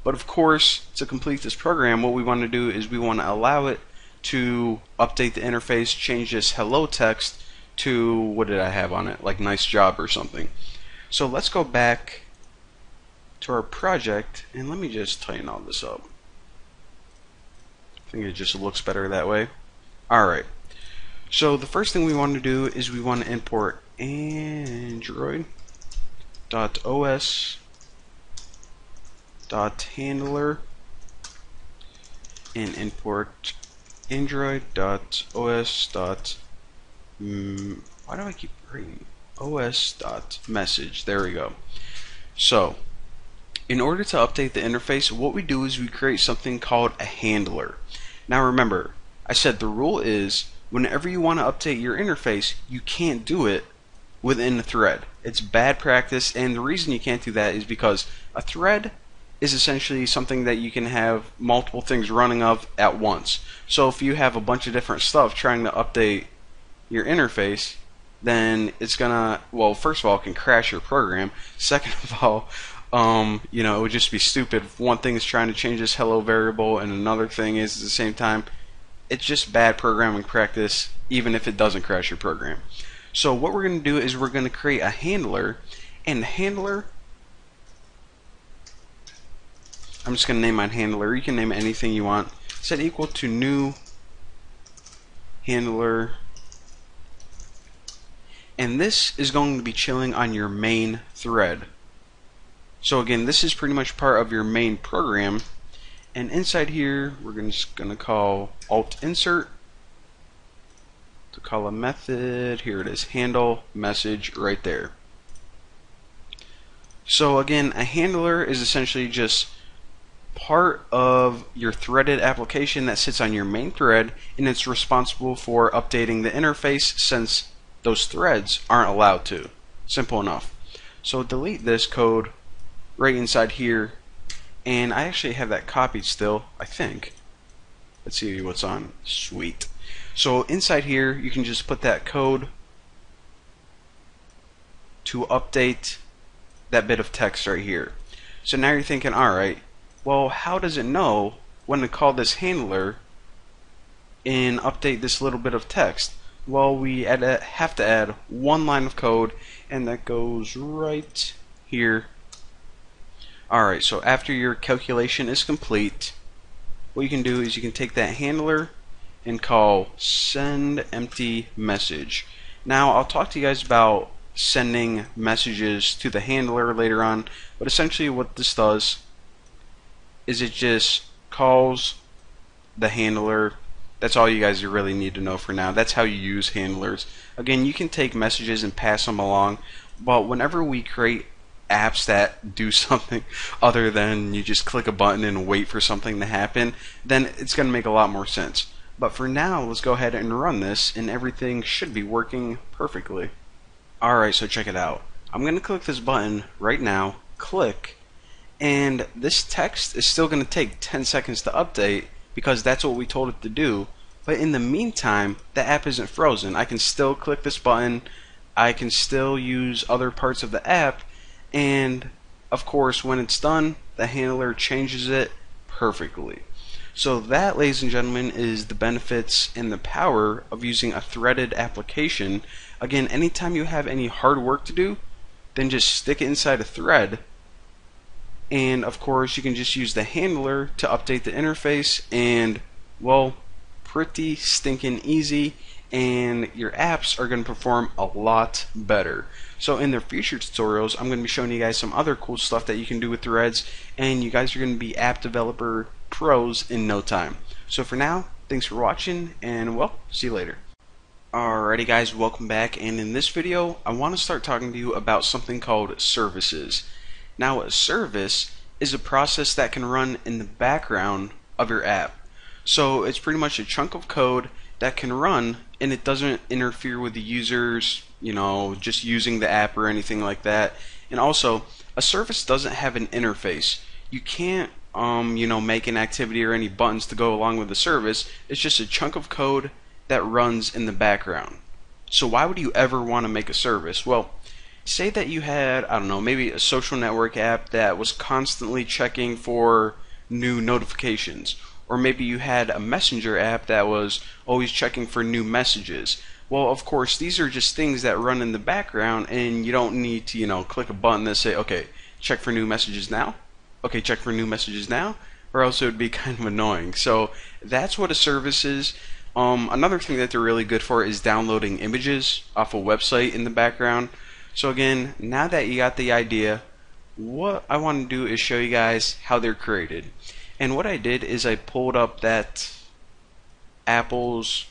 But of course, to complete this program, what we want to do is we want to allow it to update the interface, change this hello text to what did I have on it? Like nice job or something. So let's go back to our project and let me just tighten all this up. I think it just looks better that way. Alright. So the first thing we want to do is we want to import android.os dot handler and import android dot os dot mm, why do I keep writing os dot message? There we go. So in order to update the interface what we do is we create something called a handler. Now remember I said the rule is whenever you want to update your interface you can't do it within a thread. It's bad practice and the reason you can't do that is because a thread is essentially something that you can have multiple things running of at once. So if you have a bunch of different stuff trying to update your interface, then it's gonna well, first of all, it can crash your program. [LAUGHS] Second of all, um, you know, it would just be stupid if one thing is trying to change this hello variable and another thing is at the same time. It's just bad programming practice, even if it doesn't crash your program. So what we're going to do is we're going to create a handler, and the handler I'm just going to name my handler. You can name anything you want. Set equal to new handler. And this is going to be chilling on your main thread. So again, this is pretty much part of your main program. And inside here, we're just going to call alt insert to call a method. Here it is, handle message right there. So again, a handler is essentially just part of your threaded application that sits on your main thread and it's responsible for updating the interface since those threads aren't allowed to. Simple enough. So delete this code right inside here and I actually have that copied still, I think. Let's see what's on. Sweet. So inside here you can just put that code to update that bit of text right here. So now you're thinking, alright, well, how does it know when to call this handler and update this little bit of text? Well, we add have to add one line of code, and that goes right here. Alright, so after your calculation is complete, what you can do is you can take that handler and call send empty message. Now, I'll talk to you guys about sending messages to the handler later on, but essentially what this does is it just calls the handler. That's all you guys really need to know for now. That's how you use handlers. Again, you can take messages and pass them along, but whenever we create apps that do [LAUGHS] something other than you just click a button and wait for something to happen, then it's going to make a lot more sense. But for now, let's go ahead and run this, and everything should be working perfectly. Alright, so check it out. I'm going to click this button right now, click, and this text is still going to take 10 seconds to update because that's what we told it to do. But in the meantime, the app isn't frozen. I can still click this button. I can still use other parts of the app. And of course, when it's done, the handler changes it perfectly. So that, ladies and gentlemen, is the benefits and the power of using a threaded application. Again, anytime you have any hard work to do, then just stick it inside a thread and of course you can just use the handler to update the interface. And well pretty stinking easy. And your apps are going to perform a lot better. So in the future tutorials I'm going to be showing you guys some other cool stuff that you can do with threads. And you guys are going to be app developer pros in no time. So for now thanks for watching. And well see you later. Alrighty guys. Welcome back. And in this video I want to start talking to you about something called services now, a service is a process that can run in the background of your app. So it's pretty much a chunk of code that can run and it doesn't interfere with the users, you know, just using the app or anything like that. And also, a service doesn't have an interface. You can't um, you know, make an activity or any buttons to go along with the service. It's just a chunk of code that runs in the background. So why would you ever want to make a service? Well, say that you had, I don't know, maybe a social network app that was constantly checking for new notifications. Or maybe you had a messenger app that was always checking for new messages. Well, of course, these are just things that run in the background, and you don't need to, you know, click a button that say, okay, check for new messages now. Okay, check for new messages now, or else it would be [LAUGHS] kind of annoying. So that's what a service is. Um, another thing that they're really good for is downloading images off a website in the background. So again, now that you got the idea, what I want to do is show you guys how they're created. And what I did is I pulled up that Apple's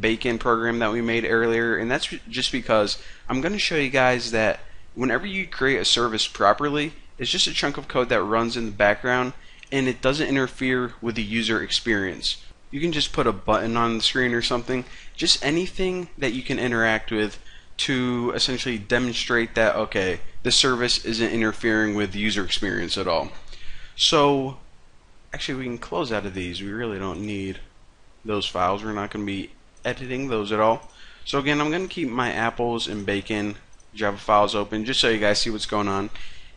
bacon program that we made earlier, and that's just because I'm going to show you guys that whenever you create a service properly, it's just a chunk of code that runs in the background and it doesn't interfere with the user experience. You can just put a button on the screen or something, just anything that you can interact with to essentially demonstrate that, okay, the service isn't interfering with user experience at all. So, actually, we can close out of these. We really don't need those files. We're not going to be editing those at all. So again, I'm going to keep my apples and bacon Java files open just so you guys see what's going on.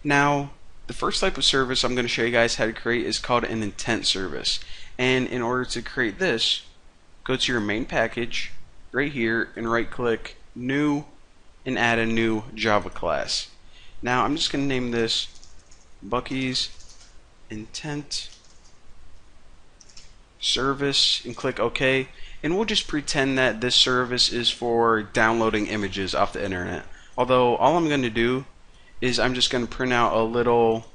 Now, the first type of service I'm going to show you guys how to create is called an intent service. And in order to create this, go to your main package right here and right click new and add a new Java class. Now I'm just going to name this Bucky's intent service and click OK and we'll just pretend that this service is for downloading images off the internet. Although all I'm going to do is I'm just going to print out a little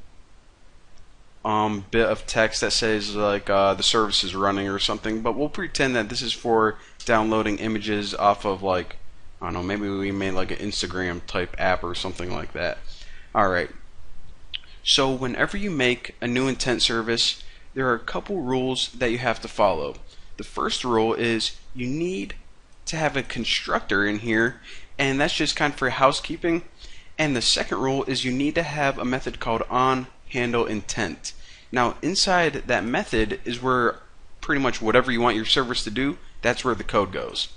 um, bit of text that says like uh, the service is running or something, but we'll pretend that this is for downloading images off of like I don't know, maybe we made like an Instagram type app or something like that. Alright. So whenever you make a new intent service, there are a couple rules that you have to follow. The first rule is you need to have a constructor in here, and that's just kind of for housekeeping. And the second rule is you need to have a method called on handle intent. Now, inside that method is where pretty much whatever you want your service to do, that's where the code goes.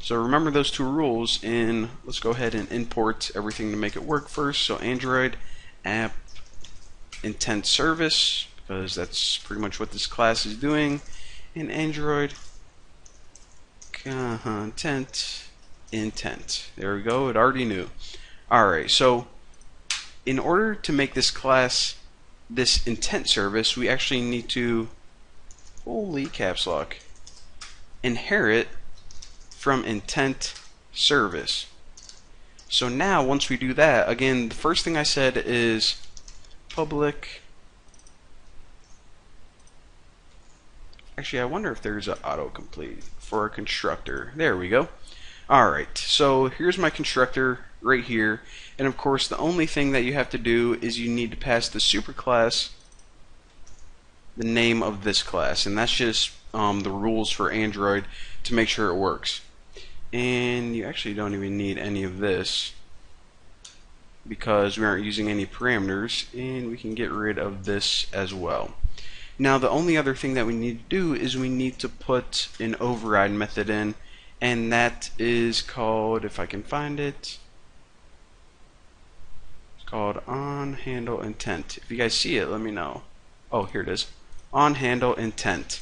So remember those two rules and let's go ahead and import everything to make it work first. So Android app intent service because that's pretty much what this class is doing. And Android content intent. There we go. It already knew. Alright, so in order to make this class this intent service, we actually need to holy caps lock inherit from intent service. So now, once we do that, again, the first thing I said is public. Actually, I wonder if there's an autocomplete for a constructor. There we go. Alright, so here's my constructor right here. And of course, the only thing that you have to do is you need to pass the superclass the name of this class. And that's just um, the rules for Android to make sure it works and you actually don't even need any of this because we aren't using any parameters and we can get rid of this as well. Now the only other thing that we need to do is we need to put an override method in and that is called if I can find it it's called on handle intent. If you guys see it let me know. Oh here it is. On handle intent.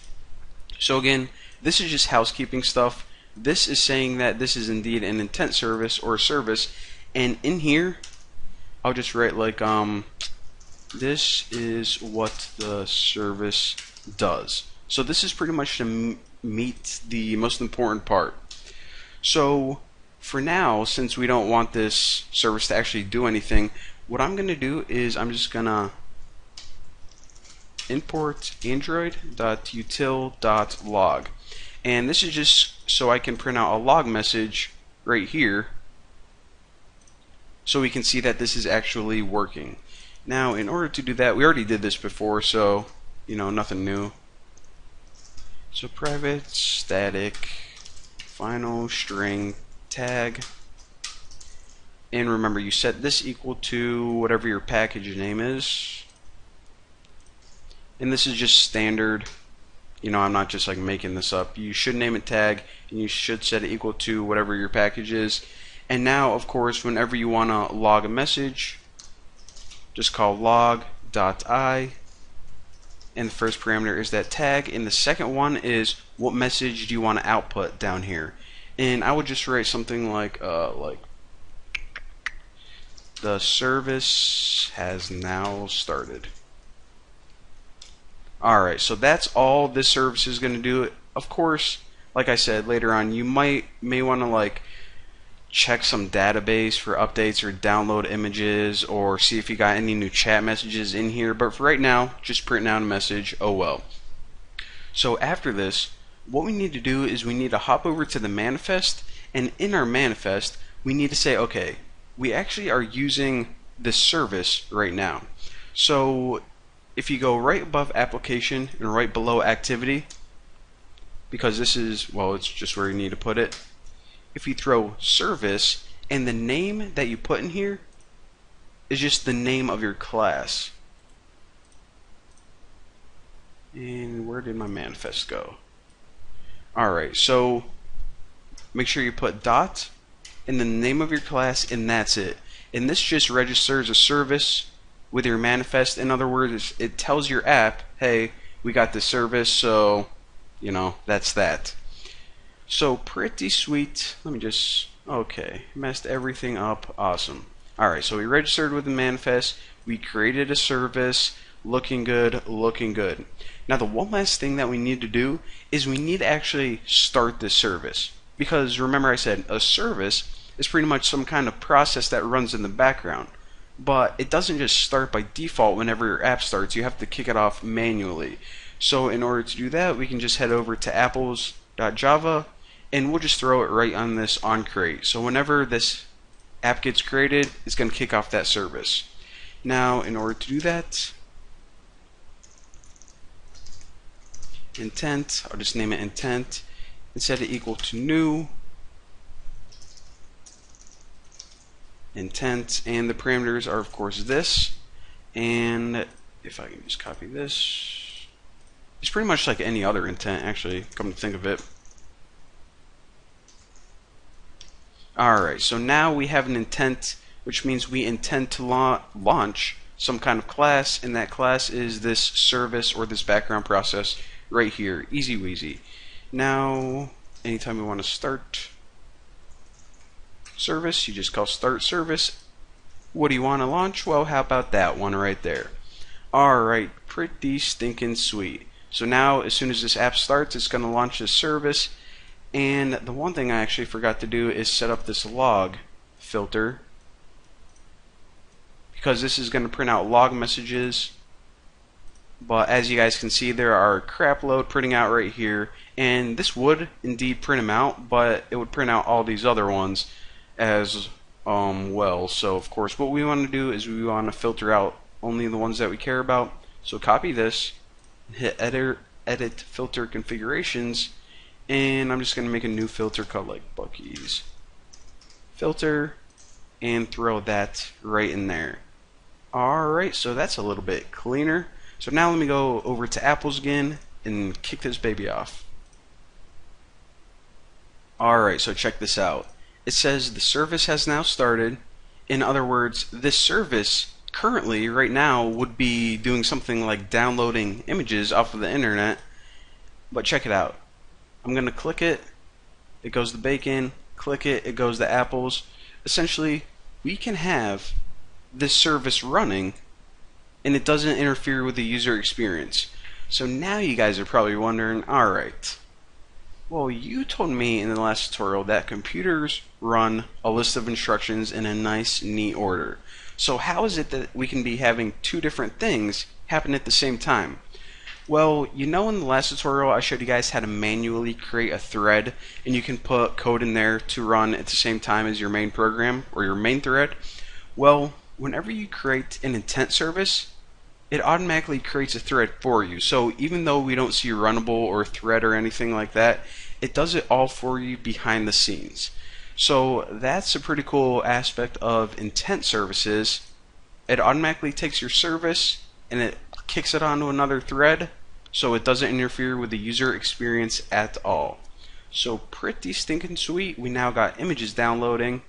So again this is just housekeeping stuff this is saying that this is indeed an intent service or service. And in here I'll just write like um this is what the service does. So this is pretty much to meet the most important part. So for now since we don't want this service to actually do anything what I'm gonna do is I'm just gonna import android.util.log and this is just so I can print out a log message right here so we can see that this is actually working. Now in order to do that, we already did this before so you know nothing new. So private static final string tag. And remember, you set this equal to whatever your package name is. And this is just standard. You know, I'm not just like making this up. You should name it tag, and you should set it equal to whatever your package is. And now, of course, whenever you want to log a message, just call log.i and the first parameter is that tag and the second one is what message do you want to output down here and I would just write something like uh, like the service has now started alright so that's all this service is going to do of course like I said later on you might may want to like check some database for updates or download images or see if you got any new chat messages in here. But for right now, just printing out a message. Oh well. So after this, what we need to do is we need to hop over to the manifest and in our manifest, we need to say, okay, we actually are using this service right now. So if you go right above application and right below activity, because this is, well, it's just where you need to put it, if you throw service and the name that you put in here is just the name of your class. And where did my manifest go? Alright, so make sure you put dot in the name of your class and that's it. And this just registers a service with your manifest. In other words, it tells your app, hey, we got this service, so, you know, that's that. So pretty sweet. Let me just, okay, messed everything up. Awesome. Alright, so we registered with the manifest. We created a service. Looking good, looking good. Now the one last thing that we need to do is we need to actually start this service. Because remember I said a service is pretty much some kind of process that runs in the background. But it doesn't just start by default whenever your app starts. You have to kick it off manually. So in order to do that, we can just head over to apples.java and we'll just throw it right on this on create. So whenever this app gets created, it's going to kick off that service. Now, in order to do that, intent, I'll just name it intent, and set it equal to new intent, and the parameters are of course this, and if I can just copy this, it's pretty much like any other intent actually, come to think of it. Alright, so now we have an intent, which means we intend to la launch some kind of class, and that class is this service or this background process right here. Easy weasy. Now, anytime we want to start service, you just call start service. What do you want to launch? Well, how about that one right there? Alright, pretty stinking sweet. So now, as soon as this app starts, it's going to launch this service, and the one thing I actually forgot to do is set up this log filter because this is going to print out log messages but as you guys can see there are crap load printing out right here and this would indeed print them out but it would print out all these other ones as um, well so of course what we want to do is we want to filter out only the ones that we care about so copy this hit edit edit filter configurations and I'm just going to make a new filter called like Bucky's filter and throw that right in there. Alright, so that's a little bit cleaner. So now let me go over to Apples again and kick this baby off. Alright, so check this out. It says the service has now started. In other words, this service currently, right now, would be doing something like downloading images off of the internet. But check it out. I'm going to click it, it goes to bacon, click it, it goes to apples. Essentially, we can have this service running and it doesn't interfere with the user experience. So now you guys are probably wondering, alright, well you told me in the last tutorial that computers run a list of instructions in a nice, neat order. So how is it that we can be having two different things happen at the same time? Well, you know in the last tutorial I showed you guys how to manually create a thread and you can put code in there to run at the same time as your main program or your main thread. Well, whenever you create an intent service, it automatically creates a thread for you. So even though we don't see runnable or thread or anything like that, it does it all for you behind the scenes. So that's a pretty cool aspect of intent services. It automatically takes your service and it kicks it onto another thread so it doesn't interfere with the user experience at all. So pretty stinking sweet. We now got images downloading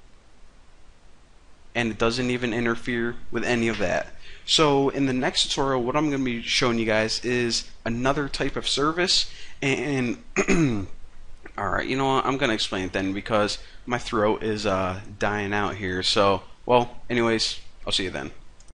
and it doesn't even interfere with any of that. So in the next tutorial, what I'm going to be showing you guys is another type of service and [CLEARS THROAT] alright, you know what, I'm going to explain it then because my throat is uh, dying out here. So, well, anyways, I'll see you then.